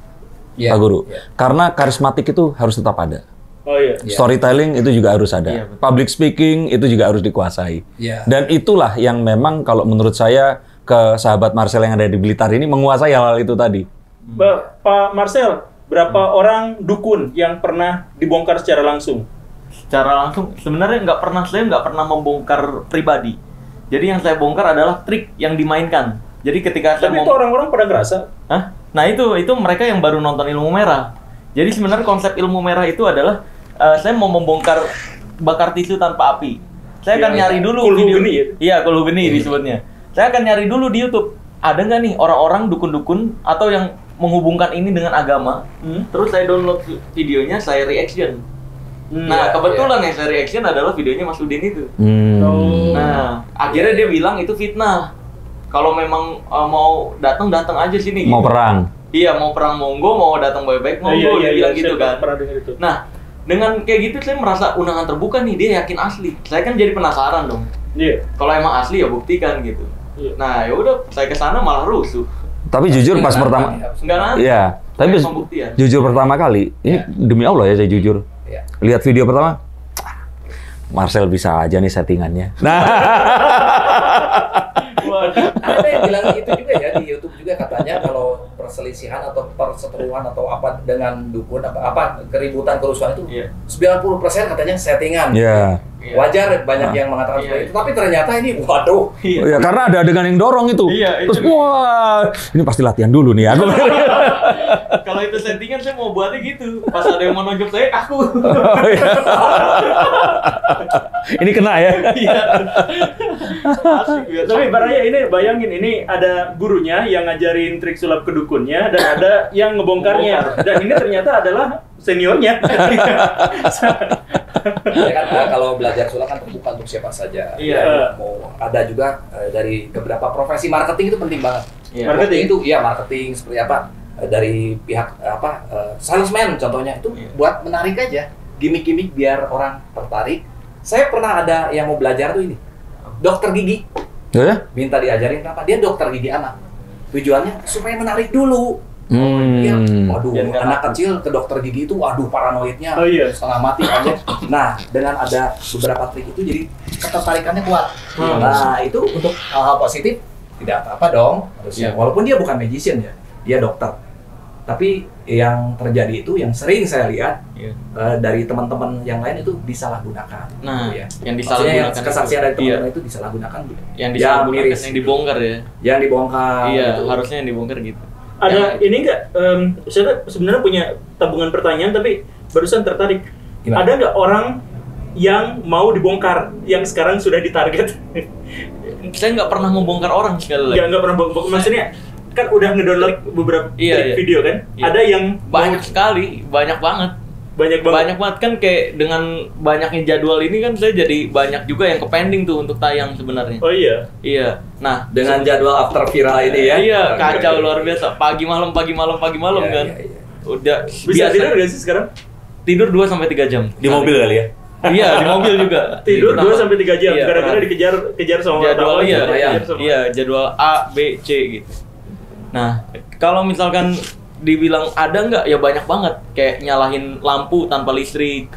Ya, Pak Guru. ya. Karena karismatik itu harus tetap ada. Oh iya. Ya. Storytelling itu juga harus ada. Iya, betul. Public speaking itu juga harus dikuasai. Ya. Dan itulah yang memang kalau menurut saya ke sahabat Marcel yang ada di Blitar ini menguasai hal-hal itu tadi. Ba- Pak Marcel, berapa orang dukun yang pernah dibongkar secara langsung? Secara langsung sebenarnya nggak pernah saya nggak pernah membongkar pribadi. Jadi yang saya bongkar adalah trik yang dimainkan. Jadi ketika saya Tapi mau itu orang-orang pada ngerasa. Hah? Nah itu itu mereka yang baru nonton ilmu merah. Jadi sebenarnya konsep ilmu merah itu adalah eh, saya mau membongkar bakar tisu tanpa api. Saya akan Iya, nyari dulu Kulhu video. geni ya? Iya, kulhu geni disebutnya. Saya akan nyari dulu di YouTube. Ada nggak nih orang-orang dukun-dukun atau yang menghubungkan ini dengan agama? Hmm? Terus saya download videonya, saya reaction. Hmm, Nah, iya, kebetulan yang saya reaction adalah videonya Mas Udin itu. Hmm. Oh. Nah, akhirnya dia bilang itu fitnah. Kalau memang uh, mau datang datang aja sini. Mau gitu. perang. Iya, mau perang monggo, mau datang baik-baik Oh, monggo, dia bilang gitu saya kan. Itu. Nah, dengan kayak gitu saya merasa undangan terbuka nih dia yakin asli saya kan jadi penasaran dong Iya. kalau emang asli ya buktikan gitu Iya. nah ya udah saya ke sana malah rusuh Tapi jujur pas pertama, enggak nanti Iya, tapi jujur pertama kali, ini Ya. demi Allah ya saya jujur. Iya. Lihat video pertama, "Ah, Marcel bisa aja nih settingannya. Nah, Ada yang bilang itu juga ya di YouTube juga katanya kalau perselisihan atau perseteruan atau apa dengan dukun apa apa keributan kerusuhan itu Iya. 90% katanya settingan. ya, Iya. Wajar banyak Ah. yang mengatakan Iya. seperti itu, tapi ternyata ini waduh. Iya. ya karena ada adegan yang dorong itu. Iya, itu Terus wah, ini pasti latihan dulu nih aku. kalau itu settingan saya mau buatnya gitu pas ada yang mau nonjok saya aku Oh, iya. ini kena ya. Iya. Asik, Tapi. Baraya ini bayangin ini ada gurunya yang ngajarin trik sulap kedukunnya dan ada yang ngebongkarnya dan ini ternyata adalah seniornya. ya kan eh, kalau belajar sulap kan terbuka untuk siapa saja. Iya. Ya, mau ada juga eh, dari beberapa profesi marketing itu penting banget. Iya. Marketing. itu iya marketing seperti apa eh, dari pihak eh, apa eh, salesman contohnya itu Iya. buat menarik aja gimmick-gimmick biar orang tertarik. Saya pernah ada yang mau belajar tuh ini dokter gigi Ya? minta diajarin apa dia dokter gigi anak tujuannya supaya menarik dulu Hmm. Iya, waduh, anak kecil ke dokter gigi itu, waduh paranoidnya Oh, iya. setengah mati aja. Nah, dengan ada beberapa trik itu jadi ketertarikannya kuat. Hmm. Nah, itu untuk hal-hal positif tidak apa-apa dong harusnya. Iya. Walaupun dia bukan magician ya, dia dokter. Tapi yang terjadi itu yang sering saya lihat Iya. eh, dari teman-teman yang lain itu disalahgunakan. Nah, gitu ya. yang Maksudnya disalahgunakan yang kesaksian itu. dari teman-teman Iya. itu disalahgunakan. yang Ya, disalahgunakan miris yang gitu. dibongkar ya Yang dibongkar. iya gitu. harusnya yang dibongkar gitu ada Yang- ini enggak em, saya sebenarnya punya tabungan pertanyaan tapi barusan tertarik. Gimana? Ada nggak orang yang mau dibongkar yang sekarang sudah ditarget? saya nggak pernah membongkar orang sekali lagi Nggak pernah bongkar. Maksudnya kan udah ngedownload beberapa Iya, iya. video kan? Iya. Ada yang banyak sekali banyak banget banyak banget. banyak banget kan kayak dengan banyaknya jadwal ini kan saya jadi banyak juga yang ke pending tuh untuk tayang sebenarnya Oh iya. iya nah Dengan jadwal after viral ini ya. iya kacau luar biasa pagi malam pagi malam pagi malam Iya, kan iya, iya. udah Bisa tidur nggak sih sekarang? tidur 2 sampai 3 jam Di mobil kali ya? iya di mobil juga Tidur 2 Pertama- sampai 3 jam Iya, gara-gara pernah. dikejar kejar sama jadwal iya iya, sama- iya jadwal A B C gitu nah kalau misalkan dibilang ada nggak ya banyak banget kayak nyalahin lampu tanpa listrik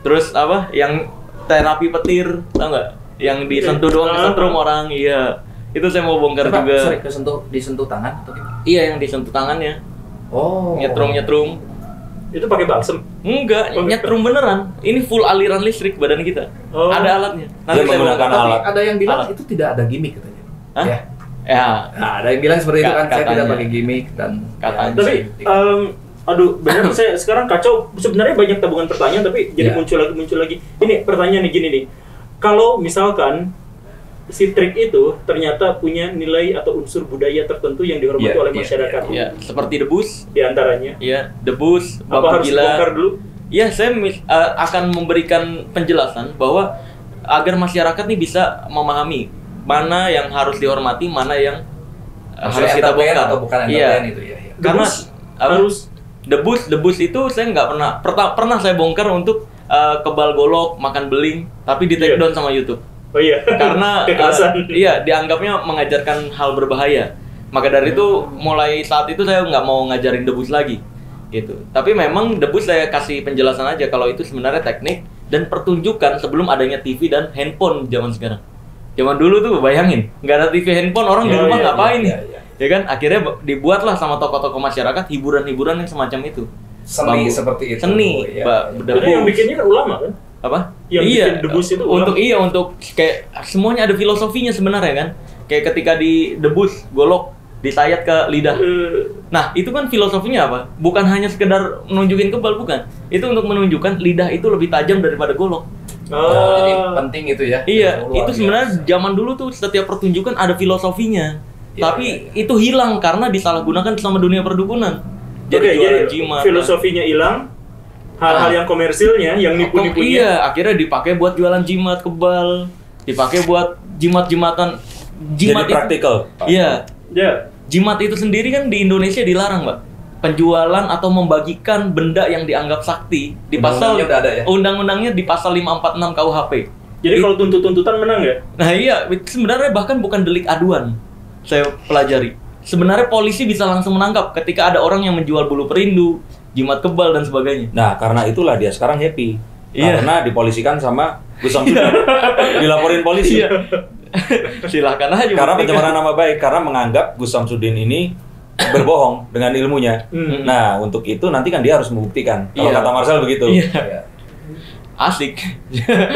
terus apa yang terapi petir tau nggak yang disentuh doang Ah. kesetrum orang iya itu saya mau bongkar Coba, juga sorry, kesentuh disentuh tangan atau gimana? iya yang disentuh tangannya Oh. nyetrum nyetrum Itu pakai balsem. enggak Oh, nyetrum beneran ini full aliran listrik badan kita Oh. ada alatnya Dia saya menggunakan alat. Ada yang bilang Alat. itu tidak ada gimmick katanya. Hah? Ya. Ya Nah, ada yang bilang seperti itu Ka- kan, saya tidak katanya. pakai gimmick dan Katanya. ya, Tapi em, aduh benar saya sekarang kacau sebenarnya banyak tabungan pertanyaan tapi jadi Iya. muncul lagi muncul lagi. Ini pertanyaan nih gini nih. Kalau misalkan si trik itu ternyata punya nilai atau unsur budaya tertentu yang dihormati Iya, oleh iya, masyarakat ya seperti debus di antaranya. Iya, debus, Apa harus gila. dibongkar dulu? Iya, saya mis- eh, akan memberikan penjelasan bahwa agar masyarakat nih bisa memahami mana yang harus dihormati, mana yang eh, Maksudnya harus kita bongkar. atau bukan Iya. itu ya. ya. Karena harus debus, debus itu saya nggak pernah perta- pernah saya bongkar untuk eh, kebal golok, makan beling, tapi di take Iya. down sama YouTube. Oh iya. karena eh, iya dianggapnya mengajarkan hal berbahaya maka dari itu mulai saat itu saya nggak mau ngajarin debus lagi gitu tapi memang debus saya kasih penjelasan aja kalau itu sebenarnya teknik dan pertunjukan sebelum adanya TV dan handphone zaman sekarang zaman dulu tuh bayangin nggak ada TV handphone orang di Iya, rumah iya, ngapain iya, nih iya. ya kan akhirnya dibuatlah sama tokoh-tokoh masyarakat hiburan-hiburan yang semacam itu Seni Bambu. seperti itu. seni Iya, iya. Tapi yang bikinnya kan ulama kan? apa Yang iya bikin debus itu untuk ulama. iya untuk kayak semuanya ada filosofinya sebenarnya kan kayak ketika di debus golok disayat ke lidah Eh, nah itu kan filosofinya apa bukan hanya sekedar menunjukin kebal bukan itu untuk menunjukkan lidah itu lebih tajam daripada golok Oh, jadi ah, penting itu ya. iya itu biasa. sebenarnya zaman dulu tuh setiap pertunjukan ada filosofinya Iya, tapi iya, iya. itu hilang karena disalahgunakan sama dunia perdukunan jadi jualan jadi jimat filosofinya hilang, hal-hal Ah. yang komersilnya, yang nipu-nipunya. iya, akhirnya dipakai buat jualan jimat kebal, dipakai buat jimat-jimatan. Jimat Jadi praktikal. Itu, iya, Ya. jimat itu sendiri kan di Indonesia dilarang, Mbak. Penjualan atau membagikan benda yang dianggap sakti di pasal Undang-undangnya udah ada ya? undang-undangnya di pasal 546 KUHP. Jadi kalau tuntut-tuntutan menang ya? Nah iya, sebenarnya bahkan bukan delik aduan. Saya pelajari. Sebenarnya polisi bisa langsung menangkap ketika ada orang yang menjual bulu perindu, jimat kebal dan sebagainya. Nah, karena itulah dia sekarang happy. Iya. Karena dipolisikan sama Gus Samsudin. Dilaporin polisi. Iya. Silahkan aja. Karena pencemaran nama baik karena menganggap Gus Samsudin ini berbohong dengan ilmunya. Hmm. Nah, untuk itu nanti kan dia harus membuktikan. Kalau Iya. kata Marcel begitu. Iya. Ya. Asik.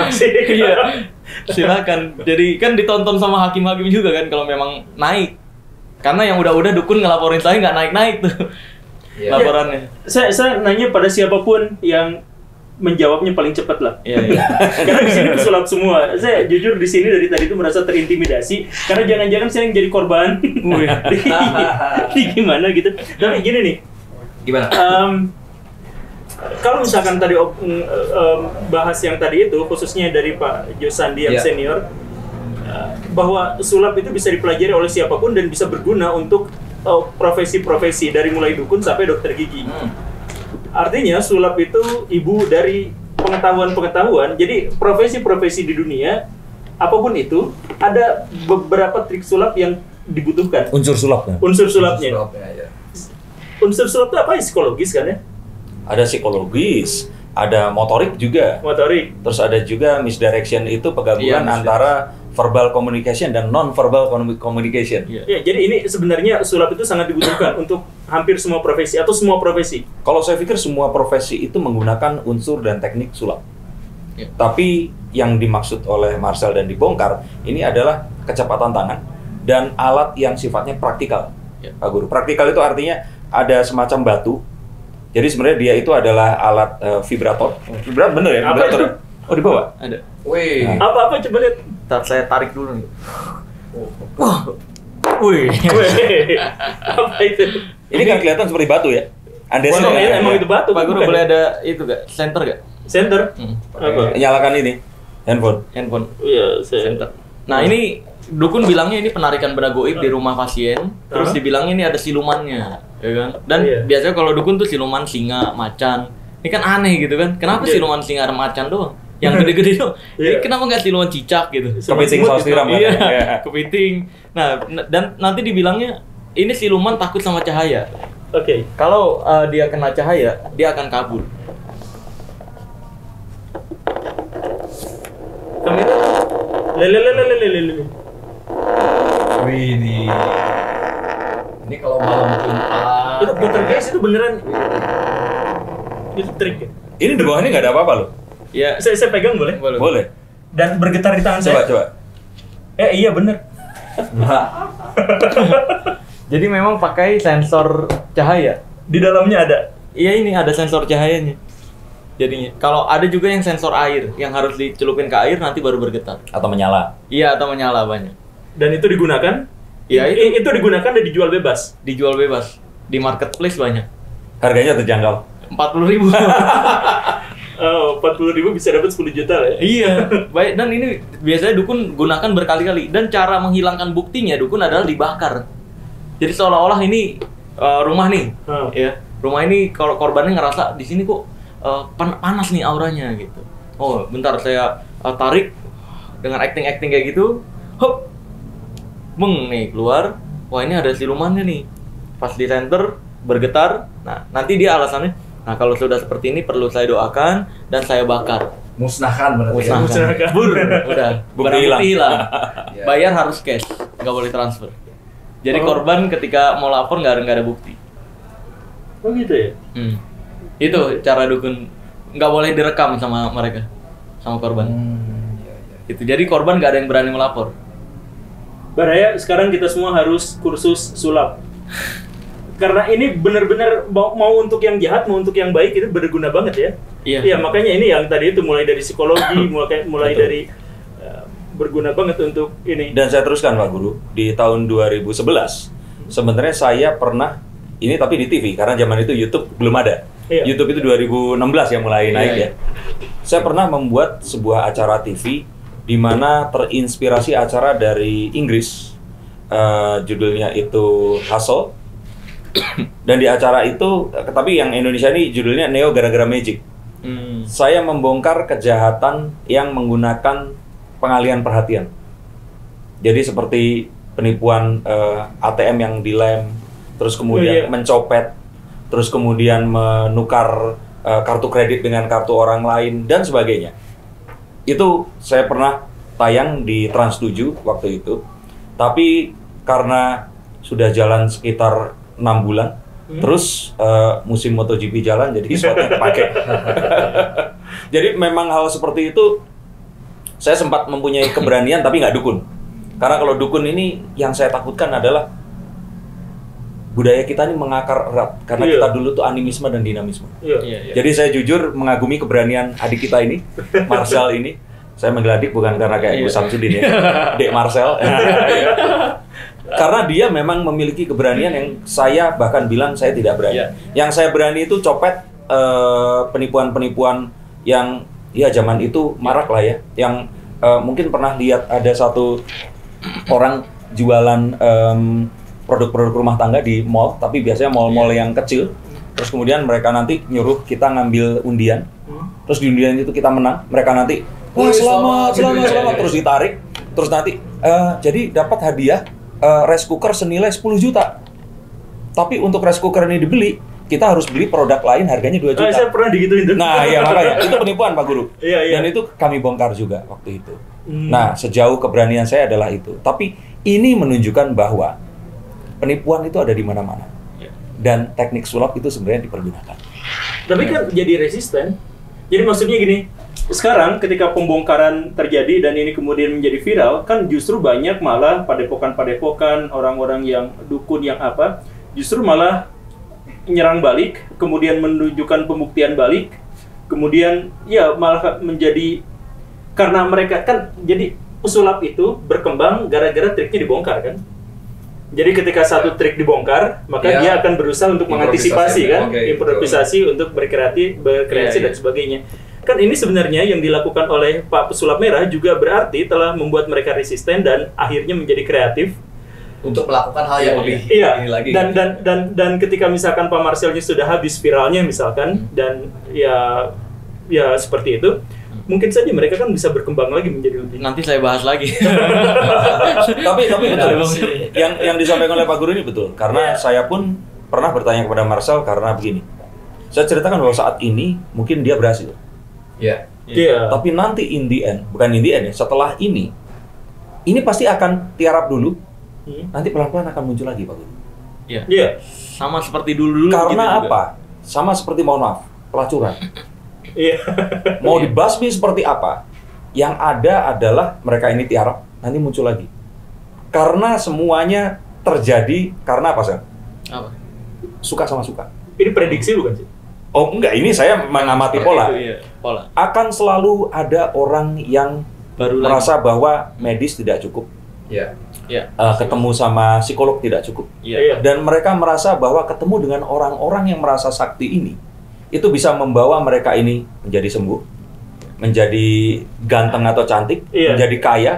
Asik. Iya. Silakan. Jadi kan ditonton sama hakim-hakim juga kan kalau memang naik. Karena yang udah-udah dukun ngelaporin saya nggak naik-naik tuh Iya. laporannya. Saya saya nanya pada siapa pun yang menjawabnya paling cepat lah. Iya, iya. Karena di sini pesulap semua. Saya jujur di sini dari tadi itu merasa terintimidasi karena jangan-jangan saya yang jadi korban. Ini gimana gitu. Tapi gini nih, Gimana? Em, kalau misalkan tadi em, bahas yang tadi itu khususnya dari Pak Josandi yang Iya. senior eh, bahwa sulap itu bisa dipelajari oleh siapa pun dan bisa berguna untuk eh, profesi-profesi dari mulai dukun sampai dokter gigi. Hmm. Artinya sulap itu ibu dari pengetahuan-pengetahuan. Jadi profesi-profesi di dunia apa pun itu ada beberapa trik sulap yang dibutuhkan. Unsur sulap kan? Unsur sulapnya. Sulapnya, ya. Unsur sulap itu apa ya? Psikologis kan ya? Ada psikologis, ada motorik juga. Motorik. Terus ada juga misdirection itu Iya, penggabungan misdirection. antara verbal communication dan non verbal communication. Iya. Ya, jadi ini sebenarnya sulap itu sangat dibutuhkan untuk hampir semua profesi atau semua profesi. Kalau saya pikir semua profesi itu menggunakan unsur dan teknik sulap. Iya. Tapi yang dimaksud oleh Marcel dan dibongkar ini adalah kecepatan tangan dan alat yang sifatnya praktikal. Iya. Pak Guru. Praktikal itu artinya ada semacam batu. Jadi sebenarnya dia itu adalah alat eh, vibrator. Vibrator bener ya? Apa Vibrator. itu? Oh di bawah. Ada. Wih. Nah. Apa-apa coba lihat. Ntar saya tarik dulu nih. Wih. Weh, apa itu? Ini kan kelihatan seperti batu ya. Anda Emang, emang itu batu. Pak Guru bukan? boleh ada itu gak? Center gak? Center. Hmm. Apa? nyalakan ini handphone. Handphone. Iya, saya. Center. Nah ini dukun bilangnya ini penarikan benda goib di rumah pasien, terus Hah? dibilangnya ini ada silumannya, ya kan? Dan Iya. biasanya kalau dukun tuh siluman singa, macan. Ini kan aneh gitu kan? Kenapa Iya. siluman singa dan macan doang? Yang gede-gede doang. Iya. Ini kenapa nggak siluman cicak gitu? Kepiting saus tiram kan? Iya, Iya. kepiting. Nah, dan nanti dibilangnya ini siluman takut sama cahaya. Oke. Kalau uh, dia kena cahaya, dia akan kabur. Kamera. Lele lele lele lele. Wih, ini. Ini kalau malam Jumat. Itu guys, itu beneran. Itu trik ya. Ini di bawah ini nggak ada apa-apa loh. Ya, Saya, saya pegang boleh? boleh. Boleh. Dan bergetar di tangan Coba saya. coba. Eh iya bener. Jadi memang pakai sensor cahaya. Di dalamnya ada. Iya ini ada sensor cahayanya. Jadinya kalau ada juga yang sensor air yang harus dicelupin ke air nanti baru bergetar. Atau menyala. Iya atau menyala banyak. Dan itu digunakan. Iya, I- itu digunakan dan dijual bebas. Dijual bebas di marketplace banyak. Harganya terjangkau. Empat puluh ribu. Oh, 40 ribu bisa dapat 10 juta lah ya. iya. Baik dan ini biasanya dukun gunakan berkali-kali dan cara menghilangkan buktinya dukun adalah dibakar. Jadi seolah-olah ini uh, rumah nih, Hmm. ya rumah ini kalau korbannya ngerasa di sini kok uh, pan- panas nih auranya gitu. Oh bentar saya uh, tarik dengan acting acting kayak gitu, hop, beng nih keluar. Wah ini ada silumannya nih. Pas di center bergetar. Nah nanti dia alasannya. Nah kalau sudah seperti ini perlu saya doakan dan saya bakar. Musnahkan berarti. ya. Musnahkan. musnahkan. Bur, udah. Bukti hilang. hilang. Ya. Bayar harus cash, nggak boleh transfer. Jadi Oh. korban ketika mau lapor nggak ada nggak ada bukti. Oh gitu ya. Hmm. Itu cara dukun nggak boleh direkam sama mereka, sama korban. Hmm, iya, iya. Itu jadi korban nggak ada yang berani melapor. Baraya, sekarang kita semua harus kursus sulap. Karena ini benar-benar mau, mau untuk yang jahat, mau untuk yang baik itu berguna banget ya. Iya. Iya, makanya ini yang tadi itu mulai dari psikologi, mulai mulai Betul. dari eh, berguna banget untuk ini. Dan saya teruskan Pak Guru, di tahun 2011 sebenarnya saya pernah ini tapi di TV karena zaman itu YouTube belum ada. Iya. YouTube itu 2016 yang mulai Iya, naik iya. ya. Saya pernah membuat sebuah acara TV di mana terinspirasi acara dari Inggris. Eh, judulnya itu Hustle. Dan di acara itu, eh, tapi yang Indonesia ini judulnya Neo gara-gara Magic. Hmm. Saya membongkar kejahatan yang menggunakan pengalihan perhatian. Jadi seperti penipuan eh, ATM yang dilem, terus kemudian Oh, iya. mencopet, terus kemudian menukar eh, kartu kredit dengan kartu orang lain dan sebagainya. Itu saya pernah tayang di Trans 7 waktu itu. Tapi karena sudah jalan sekitar enam bulan, terus eh, musim MotoGP jalan jadi spotnya kepake. jadi memang hal seperti itu saya sempat mempunyai keberanian tapi nggak dukun. Karena kalau dukun ini yang saya takutkan adalah budaya kita ini mengakar erat karena Iya. kita dulu tuh animisme dan dinamisme. Iya. Iya, iya. Jadi saya jujur mengagumi keberanian adik kita ini, Marcel ini. Saya manggil adik bukan karena kayak Iya. Gus Samsudin ya, Dek Marcel. Iya. karena dia memang memiliki keberanian yang saya bahkan bilang saya tidak berani. Iya. Yang saya berani itu copet eh, penipuan-penipuan yang ya zaman itu marak lah ya. Yang eh, mungkin pernah lihat ada satu orang jualan produk-produk rumah tangga di mall, tapi biasanya mall-mall yang kecil. Terus kemudian mereka nanti nyuruh kita ngambil undian. Terus di undian itu kita menang, mereka nanti wah selamat, selamat, selamat, gitu ya. selamat, terus ditarik. Terus nanti eh, jadi dapat hadiah eh, rice cooker senilai 10 juta. Tapi untuk rice cooker ini dibeli, kita harus beli produk lain harganya 2 Ah, juta. saya pernah digituin tuh. Nah, iya makanya itu penipuan Pak Guru. Iya, iya. Dan itu kami bongkar juga waktu itu. Hmm. Nah, sejauh keberanian saya adalah itu. Tapi ini menunjukkan bahwa penipuan itu ada di mana-mana. Iya. Dan teknik sulap itu sebenarnya dipergunakan. Tapi kan jadi resisten. Jadi maksudnya gini, sekarang ketika pembongkaran terjadi dan ini kemudian menjadi viral, kan justru banyak malah padepokan-padepokan, orang-orang yang dukun yang apa, justru malah nyerang balik, kemudian menunjukkan pembuktian balik, kemudian ya malah menjadi karena mereka kan jadi pesulap itu berkembang gara-gara triknya dibongkar kan. Jadi ketika satu trik dibongkar, maka Ya. dia akan berusaha untuk mengantisipasi kan, oke, improvisasi untuk berkreasi, berkreasi Iya, dan iya. sebagainya. Kan ini sebenarnya yang dilakukan oleh Pak Pesulap Merah juga berarti telah membuat mereka resisten dan akhirnya menjadi kreatif. untuk melakukan hal yang Iya, lebih Iya. ini lagi. Dan dan dan dan ketika misalkan Pak Marcelnya sudah habis viralnya misalkan dan ya ya seperti itu, mungkin saja mereka kan bisa berkembang lagi menjadi lebih. Nanti saya bahas lagi. tapi tapi betul. Bang. yang yang disampaikan oleh Pak Guru ini betul. Karena saya pun pernah bertanya kepada Marcel karena begini. Saya ceritakan bahwa saat ini mungkin dia berhasil. Iya. Iya. Tapi nanti in the end, bukan in the end ya, setelah ini, ini pasti akan tiarap dulu, Hmm. nanti pelan-pelan akan muncul lagi Pak Guru. Iya. Iya. Sama seperti dulu-dulu Karena gitu juga. apa? Sama seperti mohon maaf, pelacuran. Iya. Mau dibasmi seperti apa? Yang ada adalah mereka ini tiarap, nanti muncul lagi. Karena semuanya terjadi karena apa sih? Apa? Suka sama suka. Ini prediksi bukan sih? Oh enggak, ini saya mengamati pola. Itu, iya. Pola. Akan selalu ada orang yang Baru lagi. merasa bahwa medis tidak cukup, Iya. Iya. eh, ketemu sama psikolog tidak cukup. Iya. Dan mereka merasa bahwa ketemu dengan orang-orang yang merasa sakti ini, itu bisa membawa mereka ini menjadi sembuh, menjadi ganteng atau cantik, Iya. menjadi kaya,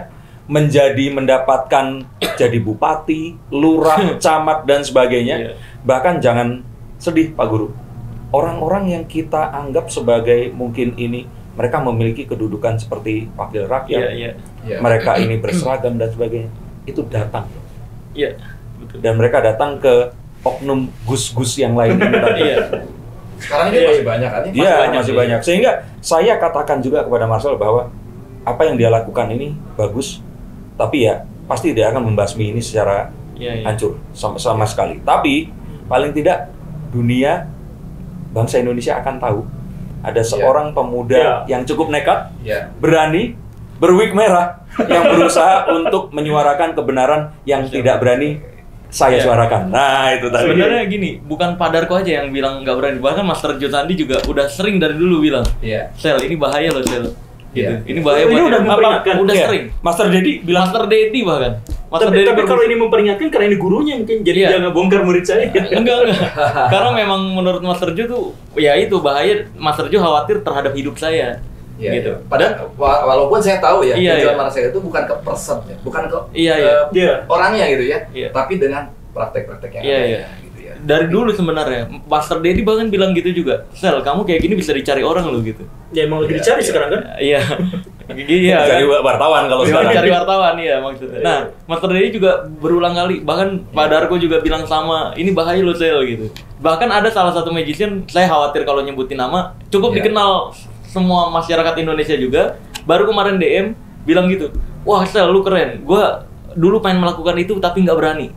menjadi mendapatkan jadi bupati, lurah, camat dan sebagainya. Iya. Bahkan jangan sedih Pak Guru. Orang-orang yang kita anggap sebagai mungkin ini mereka memiliki kedudukan seperti wakil rakyat, Iya, iya. Iya. mereka ini berseragam dan sebagainya, itu datang Iya. Betul. dan mereka datang ke oknum gus-gus yang lain ini tadi. Iya. Sekarang ini Iya. masih banyak kan? Iya, banyak, masih iya. banyak. Sehingga saya katakan juga kepada Marcel bahwa apa yang dia lakukan ini bagus, tapi ya pasti dia akan membasmi ini secara Iya, iya. hancur sama, sama sekali. Tapi paling tidak dunia bangsa Indonesia akan tahu ada seorang pemuda yang cukup nekat, Iya. berani, berwig merah yang berusaha untuk menyuarakan kebenaran yang tidak berani saya Iya. suarakan. Nah, itu tadi. Sebenarnya gini, bukan padarku aja yang bilang nggak berani. Bahkan Master Sandi juga udah sering dari dulu bilang, Iya. Sel ini bahaya loh Sel. Gitu. Iya. Ini bahaya Ini buat udah apa? memperingatkan. Udah Iya. sering. Master Dedi bilang Master Dedi bahkan. Master Tapi, tapi kalau ini memperingatkan karena ini gurunya mungkin jadi Iya. jangan bongkar murid saya. enggak enggak. Karena memang menurut Master Joe tuh ya itu bahaya. Master Joe khawatir terhadap hidup saya. Iya, gitu. iya. Padahal wa- walaupun saya tahu ya Iya, tujuan iya. Marcel itu bukan ke person ya, bukan ke Iya, iya. eh, Iya. orangnya gitu ya, Iya. tapi dengan praktek-praktek yang Iya, ada. iya. Ya. dari dulu sebenarnya Master Dedi bahkan bilang gitu juga Sel kamu kayak gini bisa dicari orang lo gitu Ya emang lagi Iya, dicari iya. sekarang kan? iya iya Cari kan? wartawan kalau Bisa sekarang. cari wartawan iya maksudnya. Nah, Master Dedi juga berulang kali, bahkan Pak Darko juga bilang sama, ini bahaya lo sel gitu. Bahkan ada salah satu magician, saya khawatir kalau nyebutin nama, cukup Iya. dikenal semua masyarakat Indonesia juga. Baru kemarin DM bilang gitu, wah sel lu keren, gua dulu pengen melakukan itu tapi nggak berani.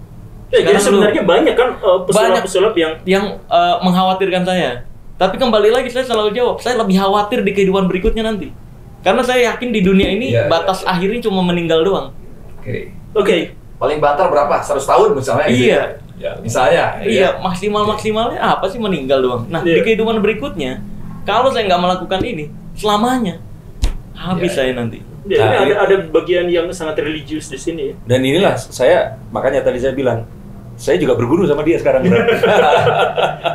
Ya, jadi Sekarang lu- sebenarnya banyak kan Banyak. pesulap-pesulap yang yang eh, mengkhawatirkan saya. Tapi kembali lagi saya selalu jawab, saya lebih khawatir di kehidupan berikutnya nanti. Karena saya yakin di dunia ini Iya, iya, batas iya. akhirnya cuma meninggal doang. Oke. Oke. Paling banter berapa? 100 tahun misalnya gitu. Iya. Ya, misalnya. Iya, maksimal maksimalnya apa sih meninggal doang. Nah, Iya. di kehidupan berikutnya, kalau saya nggak melakukan ini selamanya, habis Iya, saya iya. nanti. Ya, Nah, ini ada ini- ada bagian yang sangat religius di sini ya. Dan inilah saya makanya tadi saya bilang saya juga berguru sama dia sekarang.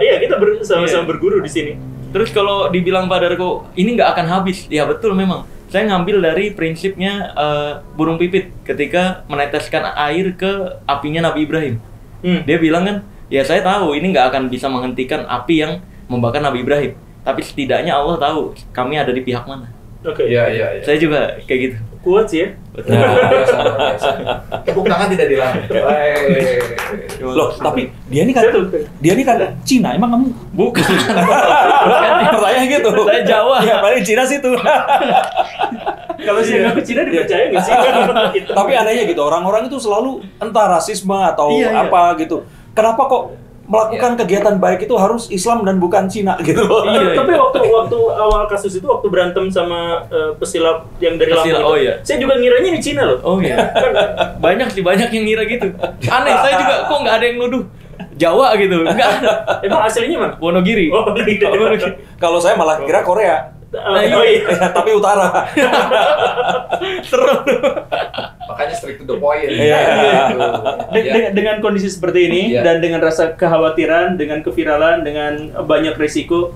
Iya, kita ber- sama-sama Iya. berguru di sini. Terus kalau dibilang Pak Darko, ini nggak akan habis. Ya betul memang. Saya ngambil dari prinsipnya eh, burung pipit ketika meneteskan air ke apinya Nabi Ibrahim. Hmm. Dia bilang kan, ya saya tahu ini nggak akan bisa menghentikan api yang membakar Nabi Ibrahim. Tapi setidaknya Allah tahu kami ada di pihak mana. Oke. Iya, iya, iya. Saya juga kayak gitu. Kuat sih ya. Betul. Luar biasa, luar biasa. Tepuk tangan tidak dilarang. Loh, tapi dia ini kan tuh- dia ini kan Cina. Emang kamu Bukan. pertanyaan gitu? Saya Jawa. Ya, paling Cina situ. Kalau saya ngaku Cina dipercaya nggak sih? Tapi anehnya gitu, orang-orang itu selalu entah rasisme atau Iya, iya. apa gitu. Kenapa kok melakukan kegiatan baik itu harus Islam dan bukan Cina gitu loh? Iya, Tapi waktu waktu awal kasus itu waktu berantem sama eh, pesilap yang dari Lampung oh iya. saya juga ngiranya ini Cina loh. Oh iya. Banyak sih banyak yang ngira gitu. Aneh, saya juga kok nggak ada yang nuduh Jawa gitu. Nggak ada. Emang aslinya mana? Wonogiri. Oh, iya. Wonogiri. Kalau saya malah kira Korea. Oh, iya. Ya, tapi utara. Serem. Makanya straight to the point. Iya. Gitu. De- Ya. dengan, kondisi seperti ini Iya. dan dengan rasa kekhawatiran, dengan keviralan, dengan banyak resiko,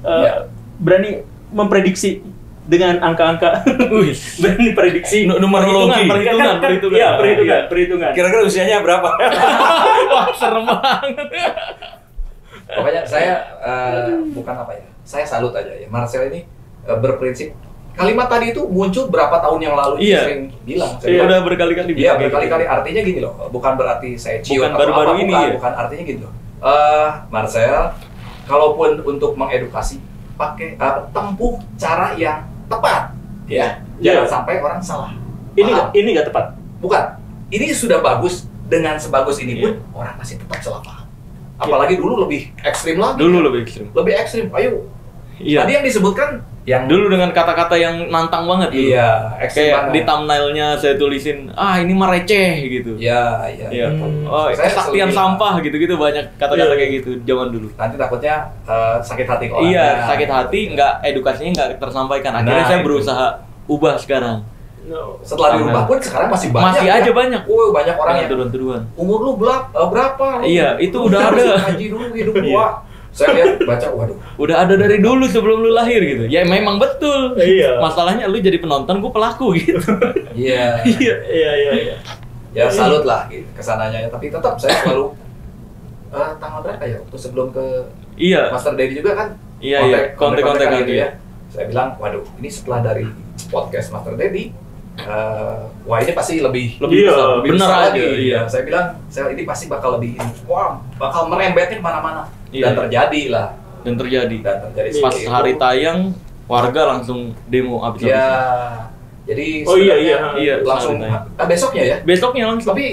eh, Iya. berani memprediksi dengan angka-angka, berani prediksi Nu- numerologi. Perhitungan, perhitungan, Kan- kan- perhitungan. Iya, perhitungan, Iya. perhitungan. Kira-kira usianya berapa? Wah, serem banget. Pokoknya saya eh, bukan apa ya, saya salut aja ya. Marcel ini eh, berprinsip. Kalimat tadi itu muncul berapa tahun yang lalu Iya. sering bilang. Saya Iya, bilang, udah berkali-kali Iya bilang kayak berkali-kali gitu. artinya gini loh, bukan berarti saya ciut Bukan atau baru-baru apa, ini, bukan, ya? bukan artinya gini loh. Eh Marcel, kalaupun untuk mengedukasi, pakai eh, tempuh cara yang tepat, ya. Iya. Jangan sampai orang salah. Ini nggak ini nggak tepat. Bukan. Ini sudah bagus dengan sebagus ini pun orang masih tetap salah paham. Apalagi dulu lebih ekstrim lagi. Dulu lebih ekstrim. Lebih ekstrim. Ayo. Iya. Tadi yang disebutkan yang Dulu dengan kata-kata yang nantang banget dulu. Iya, Kayak banget. di thumbnailnya saya tulisin, ah ini mah receh gitu. Iya, iya. Iya. Hmm. Oh, Saya kesaktian bilang. sampah gitu-gitu banyak kata-kata Iya. kayak gitu zaman dulu. Nanti takutnya eh, sakit hati ke orangnya. Iya, sakit hati nggak edukasinya nggak tersampaikan. Akhirnya Nah, saya itu. berusaha ubah sekarang. No. Setelah dirubah pun sekarang masih banyak. Masih ya. aja banyak. Woi, banyak orang Orang yang tuduhan-tuduhan. umur lu berapa? eh, berapa? Iya, itu udah harus ada. Haji dulu hidup Iya. gua. Saya lihat baca, waduh. Udah ada dari dulu sebelum lu lahir gitu. Ya memang betul. Iya. Masalahnya lu jadi penonton, gue pelaku gitu. Iya. Iya. Iya iya iya. ya salut lah gitu ke sananya ya. Tapi tetap saya selalu eh, tanggal berapa ya? Waktu sebelum ke Iya. Master Daddy juga kan Iya, iya. Kontek-kontekan gitu iya. ya. Saya bilang, waduh, ini setelah dari podcast Master Daddy, eh, wah ini pasti lebih Lebih Iya, besar. lebih Bener besar aja. lagi. Iya. Saya bilang, saya ini pasti bakal lebih ini. Wah, bakal merembetnya ke mana-mana. Iya. Dan terjadi lah. Dan terjadi. Dan terjadi Pas seperti itu. hari tayang, warga langsung demo abis-abisan. Ya, jadi Oh, iya, sebenarnya iya. Iya, langsung ah, besoknya ya. Besoknya langsung. Tapi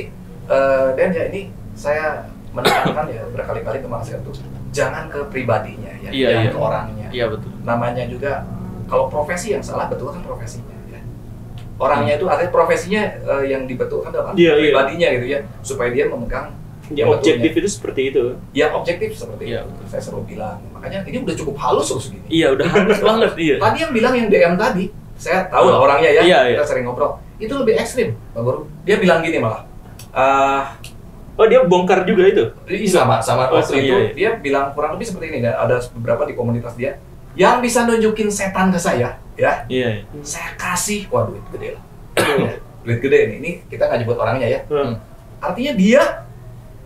eh, Dan ya ini saya menekankan ya berkali-kali ke Mas tuh jangan ke pribadinya ya, Iya, jangan iya. ke orangnya. Iya betul. Namanya juga kalau profesi yang salah betul kan profesinya ya. Orangnya itu artinya profesinya eh, yang dibetulkan adalah Iya, iya. pribadinya gitu ya supaya dia memegang Ya yang objektif betulnya. itu seperti itu. Ya objektif seperti Iya, itu. Saya selalu bilang. Makanya ini udah cukup halus terus gini. Iya udah halus banget iya. Tadi yang bilang yang DM tadi, saya tahu lah orangnya ya, Iya, kita iya. sering ngobrol. Itu lebih ekstrim, Pak Guru. Dia bilang gini malah, ah Oh dia bongkar juga itu. Iya, sama sama Oh, waktu iya, itu iya. dia bilang kurang lebih seperti ini. Ada beberapa di komunitas dia yang bisa nunjukin setan ke saya, ya Iya. iya. saya kasih, wah duit gede lah, duit gede nih. Ini kita nggak nyebut orangnya ya. Hmm. Artinya dia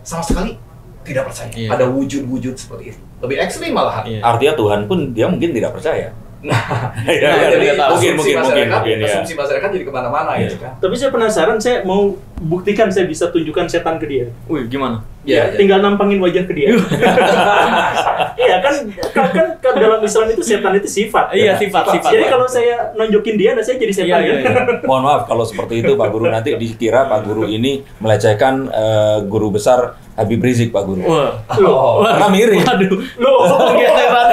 sama sekali tidak percaya Iya. pada wujud-wujud seperti itu. Lebih ekstrim malahan. Iya. Artinya Tuhan pun dia mungkin tidak percaya. Nah, Iya, nah, iya, jadi iya, Mungkin, mungkin, masyarakat, mungkin, mungkin, ya. asumsi masyarakat jadi ke mana-mana Iya. gitu kan. Tapi saya penasaran, saya mau buktikan saya bisa tunjukkan setan ke dia. Wih, gimana? Iya, iya. tinggal nampangin wajah ke dia. Iya kan, kan, kan, kan dalam Islam itu setan itu sifat. Iya, Ya. sifat, sifat. Jadi kalau saya nunjukin dia, nah saya jadi setan. Iya, iya, kan? iya. Mohon maaf kalau seperti itu Pak Guru nanti dikira Pak Guru ini melecehkan eh, guru besar Habib Rizik Pak Guru. Wah. Oh. Karena mirip. Waduh. Loh, Penggeseran.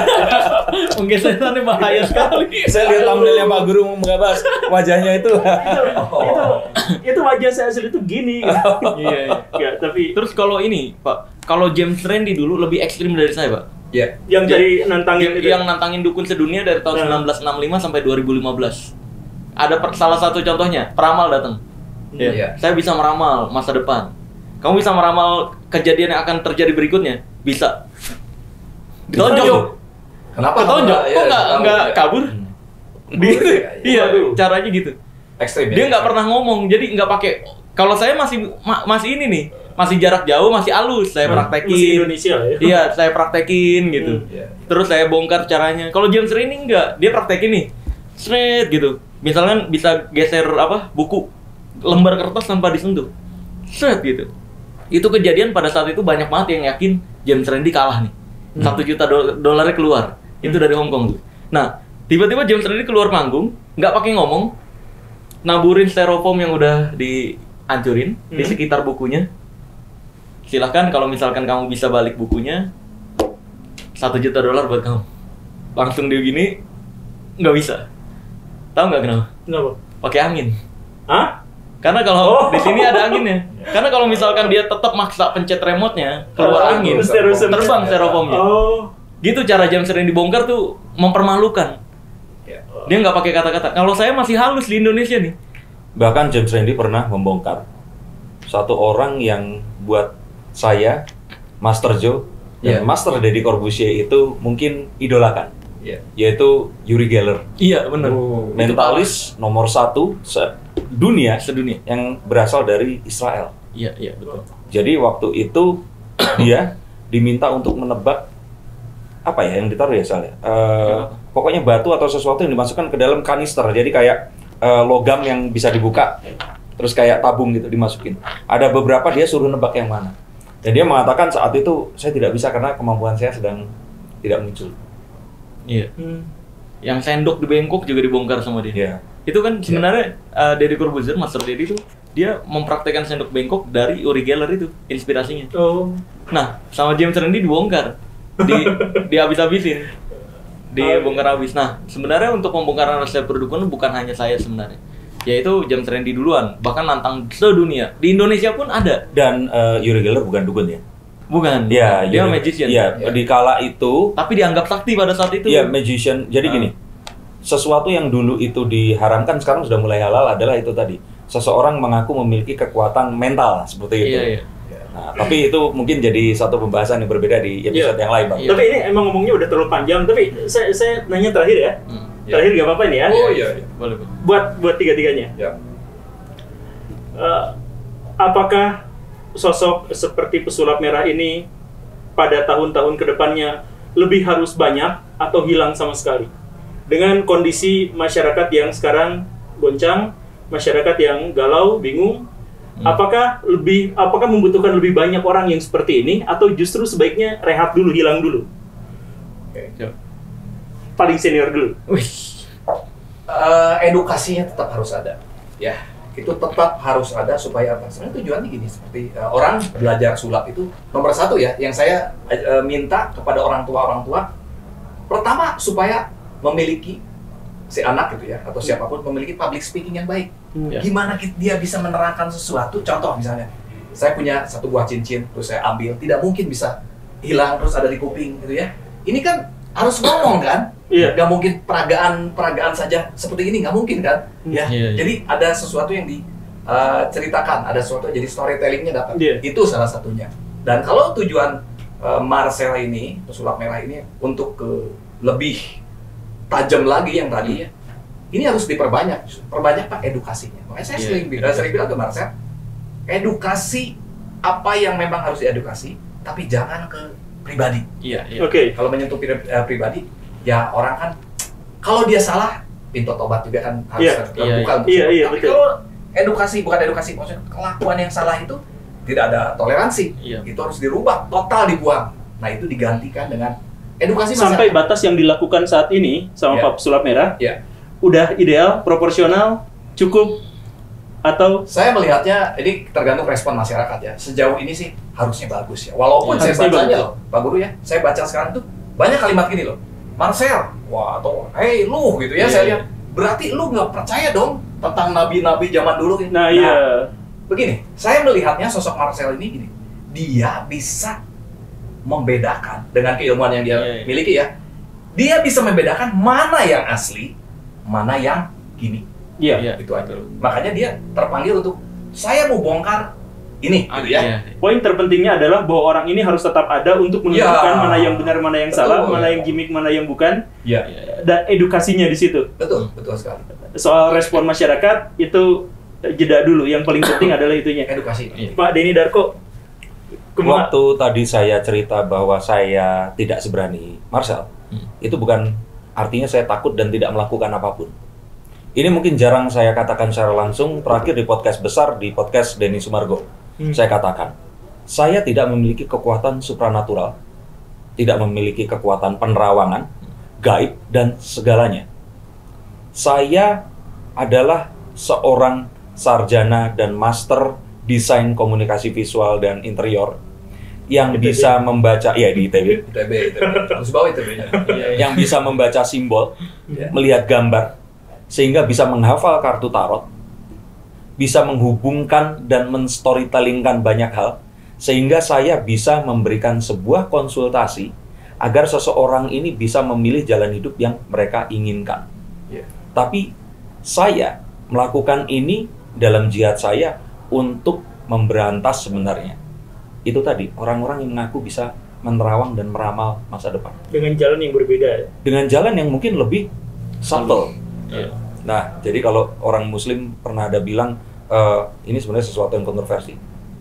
Penggeserannya bahaya sekali. Saya lihat thumbnailnya Pak Guru menggabas wajahnya itu. itu itu wajah saya asli itu gini. Iya, iya. Ya, tapi Terus kalau ini, Pak, kalau James Randi dulu lebih ekstrim dari saya, Pak. Iya. yang dari nantangin Yang, itu. yang nantangin dukun sedunia dari tahun Nah. 1965 sampai 2015. Ada per- salah satu contohnya, peramal datang. Iya. Saya bisa meramal masa depan. Kamu bisa meramal kejadian yang akan terjadi berikutnya? Bisa. Ditonjok. Kenapa? Ketonjok. Iya, Kok nggak tahu. nggak kabur? Gitu. Iya, Iya, Waduh. caranya gitu. Ekstrim ya. Dia nggak pernah ngomong, jadi nggak pakai. Kalau saya masih ma- masih ini nih, masih jarak jauh, masih halus. Saya Masih praktekin. Indonesia ya. Iya, saya praktekin gitu. Hmm, iya. Terus saya bongkar caranya. Kalau James Rey ini enggak, dia praktekin nih. Straight gitu. Misalkan bisa geser apa? buku lembar kertas tanpa disentuh. Straight gitu. Itu kejadian pada saat itu banyak banget yang yakin James Randi kalah nih. Satu juta do- dolarnya keluar. Itu dari Hong Kong tuh. Nah, tiba-tiba James Randi keluar panggung, nggak pakai ngomong, naburin styrofoam yang udah dihancurin di Hmm. sekitar bukunya. Silahkan kalau misalkan kamu bisa balik bukunya, satu juta dolar buat kamu. Langsung dia gini, nggak bisa. Tahu nggak kenapa? Kenapa? Pakai angin. Hah? Karena kalau Oh. di sini ada anginnya. Karena kalau misalkan dia tetap maksa pencet remote-nya, keluar Oh, angin, terus terbang styrofoamnya. Oh. Gitu cara James Randi dibongkar tuh mempermalukan. Iya. Dia nggak pakai kata-kata. Kalau saya masih halus di Indonesia nih. Bahkan James Randi pernah membongkar satu orang yang buat saya, Master Joe, dan Iya. Master Deddy Corbusier itu mungkin idolakan, Iya. yaitu Yuri Geller, Iya benar. Oh, mentalis nomor satu se dunia sedunia. yang berasal dari Israel. Iya iya betul. Jadi waktu itu dia diminta untuk menebak apa ya yang ditaruh ya Sal ya? Eh, pokoknya batu atau sesuatu yang dimasukkan ke dalam kanister. Jadi kayak eh, logam yang bisa dibuka, terus kayak tabung gitu dimasukin. Ada beberapa dia suruh nebak yang mana. Dan dia mengatakan saat itu saya tidak bisa karena kemampuan saya sedang tidak muncul. Iya. Hmm. Yang sendok di Bangkok juga dibongkar sama dia. Iya. Itu kan sebenarnya uh, Deddy Corbuzier, Master Deddy itu dia mempraktekkan sendok Bangkok dari Uri Geller itu inspirasinya. Oh. Nah, sama James Randi dibongkar, di dihabis-habisin, dibongkar habis. Nah, sebenarnya untuk pembongkaran resep perdukunan bukan hanya saya sebenarnya, yaitu James Randi duluan, bahkan nantang sedunia. Di Indonesia pun ada, Dan eh, Yuri Geller bukan dukun ya? bukan? Iya, dia Yuri- magician. Iya, Iya. di kala itu Tapi dianggap sakti pada saat itu. Iya, magician. Jadi Ah. gini, sesuatu yang dulu itu diharamkan sekarang sudah mulai halal adalah itu tadi. Seseorang mengaku memiliki kekuatan mental seperti itu. Iya, iya. Nah, tapi itu mungkin jadi satu pembahasan yang berbeda di episode Iya. yang lain, Bang. Iya. Tapi ini emang ngomongnya udah terlalu panjang. Tapi saya, saya nanya terakhir ya. Hmm. Terakhir gak apa-apa nih ya. Oh iya. iya. Boleh. Buat buat tiga-tiganya. Ya. Eh, apakah sosok seperti pesulap merah ini pada tahun-tahun ke depannya lebih harus banyak atau hilang sama sekali? Dengan kondisi masyarakat yang sekarang goncang, masyarakat yang galau, bingung, apakah lebih apakah membutuhkan lebih banyak orang yang seperti ini atau justru sebaiknya rehat dulu, hilang dulu? Oke. Coba. Paling senior dulu. Wih. Eh, edukasinya tetap harus ada. Ya, itu tetap harus ada supaya apa? Sebenarnya tujuannya gini, seperti eh, orang belajar sulap itu nomor satu ya, yang saya eh, minta kepada orang tua orang tua, pertama supaya memiliki si anak gitu ya atau siapa pun memiliki public speaking yang baik. Ya. Gimana ki- dia bisa menerangkan sesuatu? Contoh misalnya, saya punya satu buah cincin, terus saya ambil, tidak mungkin bisa hilang terus ada di kuping gitu ya. Ini kan harus ngomong kan? Iya. Gak mungkin peragaan peragaan saja seperti ini nggak mungkin kan? Ya. Iya, iya. Jadi ada sesuatu yang diceritakan, ada sesuatu jadi storytellingnya dapat. Iya. Itu salah satunya. Dan kalau tujuan eh, Marcel ini, pesulap merah ini untuk ke lebih tajam lagi yang tadi ya, ini harus diperbanyak, perbanyak pak edukasinya. Makanya saya Iya, sering, iya. bilang- sering bilang ke Marcel, edukasi apa yang memang harus diedukasi, tapi jangan ke pribadi. Iya, iya. Oke. Kalau menyentuh pri- eh, pribadi, ya orang kan kalau dia salah, pintu tobat juga kan harus Iya, terbuka iya, untuk iya, semua. iya, Tapi betul. kalau edukasi bukan edukasi, maksudnya kelakuan yang salah itu tidak ada toleransi. Iya. Itu harus dirubah, total dibuang. Nah itu digantikan dengan edukasi Sampai masyarakat. batas yang dilakukan saat ini sama Iya. Pak Sulap Merah Ya. udah ideal, proporsional, cukup atau Saya melihatnya ini tergantung respon masyarakat ya. Sejauh ini sih harusnya bagus ya. Walaupun Ya, saya bacanya bagus. loh, Pak Guru ya, saya baca sekarang tuh banyak kalimat gini loh. Marcel, wah atau hey lu gitu ya Iya, saya iya. lihat. Berarti lu nggak percaya dong tentang nabi-nabi zaman dulu gitu. nah, iya. begini, saya melihatnya sosok Marcel ini gini. Dia bisa membedakan dengan keilmuan yang dia Iya, iya. miliki ya. Dia bisa membedakan mana yang asli, mana yang gini. Iya. Itu aja. Makanya dia terpanggil untuk saya mau bongkar ini Ah, gitu ya. iya. Poin terpentingnya adalah bahwa orang ini harus tetap ada untuk menentukan Ya. mana yang benar, mana yang Betul. salah, mana yang gimmick, mana yang bukan, Iya. dan edukasinya di situ. Betul, betul sekali. Soal respon masyarakat itu jeda dulu. Yang paling penting adalah itunya. Edukasi. Iya. Pak Denny Darko, kema- Waktu tadi saya cerita bahwa saya tidak seberani Marcel, Hmm. itu bukan artinya saya takut dan tidak melakukan apa pun. Ini mungkin jarang saya katakan secara langsung, terakhir di podcast besar, di podcast Denny Sumargo. Hmm. Saya katakan, saya tidak memiliki kekuatan supranatural, tidak memiliki kekuatan penerawangan, gaib, dan segalanya. Saya adalah seorang sarjana dan master desain komunikasi visual dan interior yang ITB. bisa membaca ya di ITB ITB, ITB. Harus bawa ITB. Yang bisa membaca simbol, Ya. melihat gambar, sehingga bisa menghafal kartu tarot, bisa menghubungkan dan menstorytellingkan banyak hal, sehingga saya bisa memberikan sebuah konsultasi agar seseorang ini bisa memilih jalan hidup yang mereka inginkan. Ya. Tapi saya melakukan ini dalam jihad saya untuk memberantas sebenarnya. Itu tadi, orang-orang yang mengaku bisa menerawang dan meramal masa depan dengan jalan yang berbeda. dengan jalan yang mungkin lebih subtle. Iya. Nah, jadi kalau orang Muslim pernah ada bilang eh, ini sebenarnya sesuatu yang kontroversi.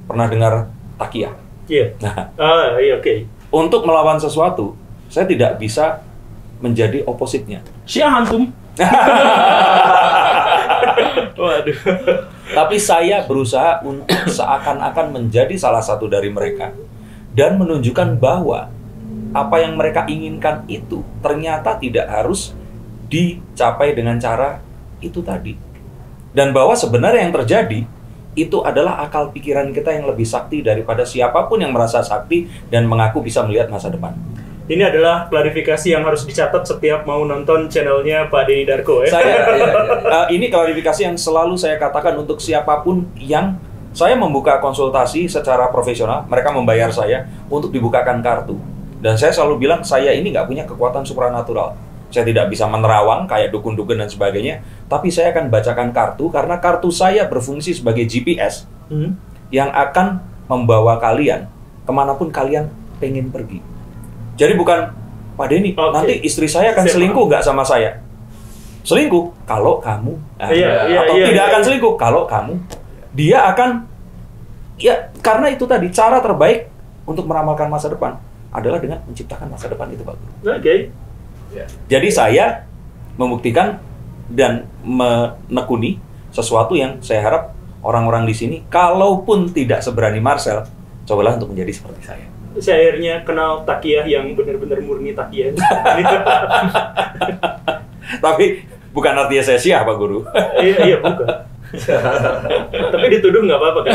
Pernah dengar takiyah? Iya. Nah, Ah, iya oke. untuk melawan sesuatu, saya tidak bisa menjadi opositnya. Syiah antum. Waduh. Tapi saya berusaha untuk seakan-akan menjadi salah satu dari mereka dan menunjukkan bahwa apa yang mereka inginkan itu ternyata tidak harus dicapai dengan cara itu tadi. Dan bahwa sebenarnya yang terjadi itu adalah akal pikiran kita yang lebih sakti daripada siapa pun yang merasa sakti dan mengaku bisa melihat masa depan. Ini adalah klarifikasi yang harus dicatat setiap mau nonton channelnya Pak Denny Darko ya. Saya iya, iya. Eh, ini klarifikasi yang selalu saya katakan untuk siapa pun yang saya membuka konsultasi secara profesional, mereka membayar saya untuk dibukakan kartu. Dan saya selalu bilang saya ini nggak punya kekuatan supranatural. Saya tidak bisa menerawang kayak dukun-dukun dan sebagainya, tapi saya akan bacakan kartu karena kartu saya berfungsi sebagai GPS Hmm. yang akan membawa kalian ke mana pun kalian pengen pergi. Jadi bukan Pak Denny, Oke. nanti istri saya akan selingkuh nggak sama saya? Selingkuh kalau kamu, Nah, Iya, iya, atau iya, tidak iya. akan selingkuh kalau kamu, dia akan ya karena itu tadi cara terbaik untuk meramalkan masa depan adalah dengan menciptakan masa depan itu Pak Guru. Oke. Ya. Jadi saya membuktikan dan menekuni sesuatu yang saya harap orang-orang di sini, kalaupun tidak seberani Marcel, cobalah untuk menjadi seperti saya. Saya akhirnya kenal takiyah yang benar-benar murni takiyah. Tapi bukan artinya saya siap, Pak Guru. iya, iya bukan. Tapi dituduh nggak apa-apa kan?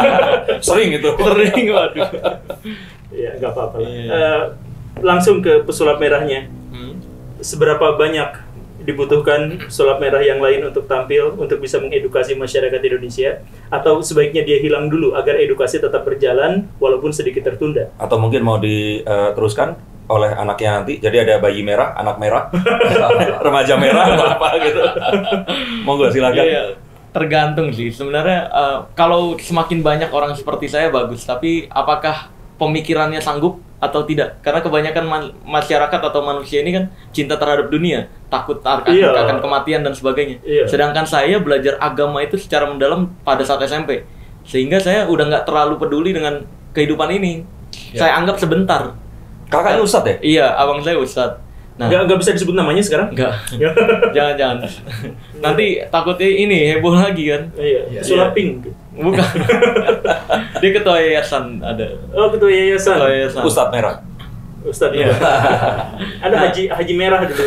Sering itu. Sering, waduh. Iya, nggak apa-apa. lah. Iya. Eh, langsung ke pesulap merahnya. Hmm. Seberapa banyak dibutuhkan sulap merah yang lain untuk tampil untuk bisa mengedukasi masyarakat Indonesia atau sebaiknya dia hilang dulu agar edukasi tetap berjalan walaupun sedikit tertunda. Atau mungkin mau diteruskan oleh anaknya nanti. Jadi ada bayi merah, anak merah, remaja merah, atau apa gitu. Monggo silakan. Iya, tergantung sih. Sebenarnya eh, kalau semakin banyak orang seperti saya bagus, tapi apakah pemikirannya sanggup atau tidak? Karena kebanyakan man- masyarakat atau manusia ini kan cinta terhadap dunia, takut akan, Iya. akan kematian dan sebagainya. Iya. Sedangkan saya belajar agama itu secara mendalam pada saat SMP, sehingga saya udah nggak terlalu peduli dengan kehidupan ini. saya anggap sebentar. Kakaknya Ustadz ya? Iya, abang saya Ustadz. Nah, Nggak, nggak bisa disebut namanya sekarang? enggak. jangan jangan. Nanti takutnya ini heboh lagi kan. Iya, Iya. sulaping. Bukan. Dia ketua yayasan ada. Oh, ketua yayasan. Ketua yayasan. Ustadz merah. Ustadz Iya. Ada haji haji merah dulu.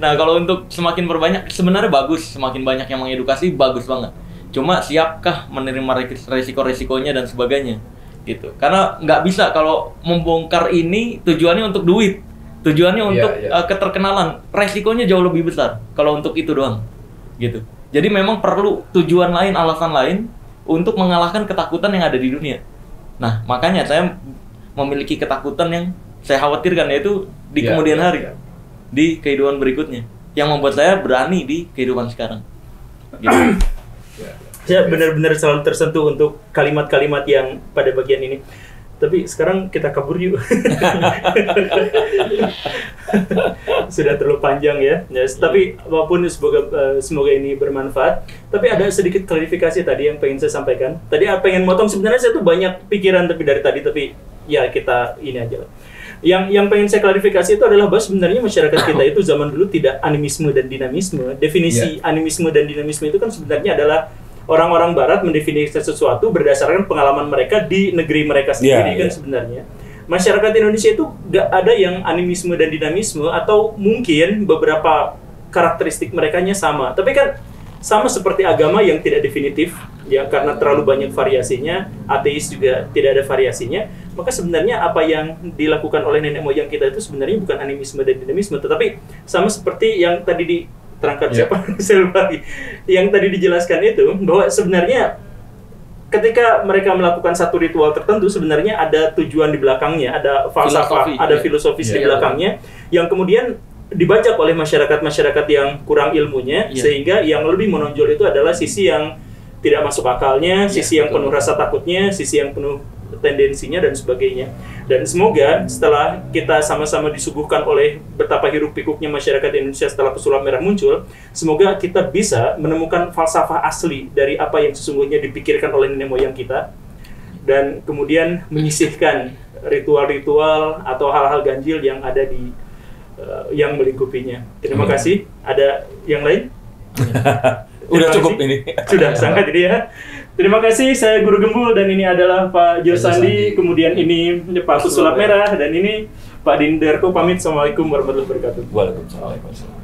Nah, kalau untuk semakin berbanyak sebenarnya bagus, semakin banyak yang mengedukasi bagus banget. Cuma siapkah menerima resiko-resikonya dan sebagainya? Gitu. Karena nggak bisa kalau membongkar ini tujuannya untuk duit. Tujuannya Iya, untuk iya. uh, keterkenalan. Resikonya jauh lebih besar kalau untuk itu doang. Gitu. Jadi memang perlu tujuan lain, alasan lain untuk mengalahkan ketakutan yang ada di dunia. Nah, makanya saya memiliki ketakutan yang saya khawatirkan yaitu di Iya, kemudian iya, hari iya. di kehidupan berikutnya yang membuat saya berani di kehidupan sekarang. Gitu. Saya benar-benar selalu tersentuh untuk kalimat-kalimat yang pada bagian ini. Tapi sekarang kita kabur yuk. Sudah terlalu panjang ya. Yes, tapi apa pun semoga eh, semoga ini bermanfaat. Tapi ada sedikit klarifikasi tadi yang pengen saya sampaikan. Tadi ah, pengen motong sebenarnya saya tuh banyak pikiran tapi dari tadi tapi ya kita ini aja lah. Yang yang pengen saya klarifikasi itu adalah bahwa sebenarnya masyarakat kita itu zaman dulu tidak animisme dan dinamisme. Definisi animisme dan dinamisme itu kan sebenarnya adalah orang-orang barat mendefinisikan sesuatu berdasarkan pengalaman mereka di negeri mereka sendiri Iya, kan iya. sebenarnya. Masyarakat Indonesia itu gak ada yang animisme dan dinamisme atau mungkin beberapa karakteristik mereka sama. Tapi kan sama seperti agama yang tidak definitif ya karena terlalu banyak variasinya, ateis juga tidak ada variasinya. Maka sebenarnya apa yang dilakukan oleh nenek moyang kita itu sebenarnya bukan animisme dan dinamisme, tetapi sama seperti yang tadi diterangkan Ya. siapa lagi. Yang tadi dijelaskan itu bahwa sebenarnya ketika mereka melakukan satu ritual tertentu sebenarnya ada tujuan di belakangnya, ada falsafah, Filosofi, ada ya. filosofis di Iya. belakangnya yang kemudian dibajak oleh masyarakat-masyarakat yang kurang ilmunya Iya. sehingga yang lebih menonjol itu adalah sisi yang tidak masuk akalnya, Iya, sisi yang betul. penuh rasa takutnya, sisi yang penuh tendensinya dan sebagainya. Dan semoga setelah kita sama-sama disuguhkan oleh betapa hiruk pikuknya masyarakat Indonesia setelah pesulap merah muncul, semoga kita bisa menemukan falsafah asli dari apa yang sesungguhnya dipikirkan oleh nenek moyang kita dan kemudian menyisihkan ritual-ritual atau hal-hal ganjil yang ada di eh, yang melingkupinya. Terima Amin. kasih. Ada yang lain? Udah cukup kasih. ini. Sudah sangat ini ya. Terima kasih, saya Guru Gembul dan ini adalah Pak Jo Sandi, kemudian ini Pak Pesulap Merah dan ini Pak Dinderko pamit. Assalamualaikum warahmatullahi wabarakatuh. Waalaikumsalam.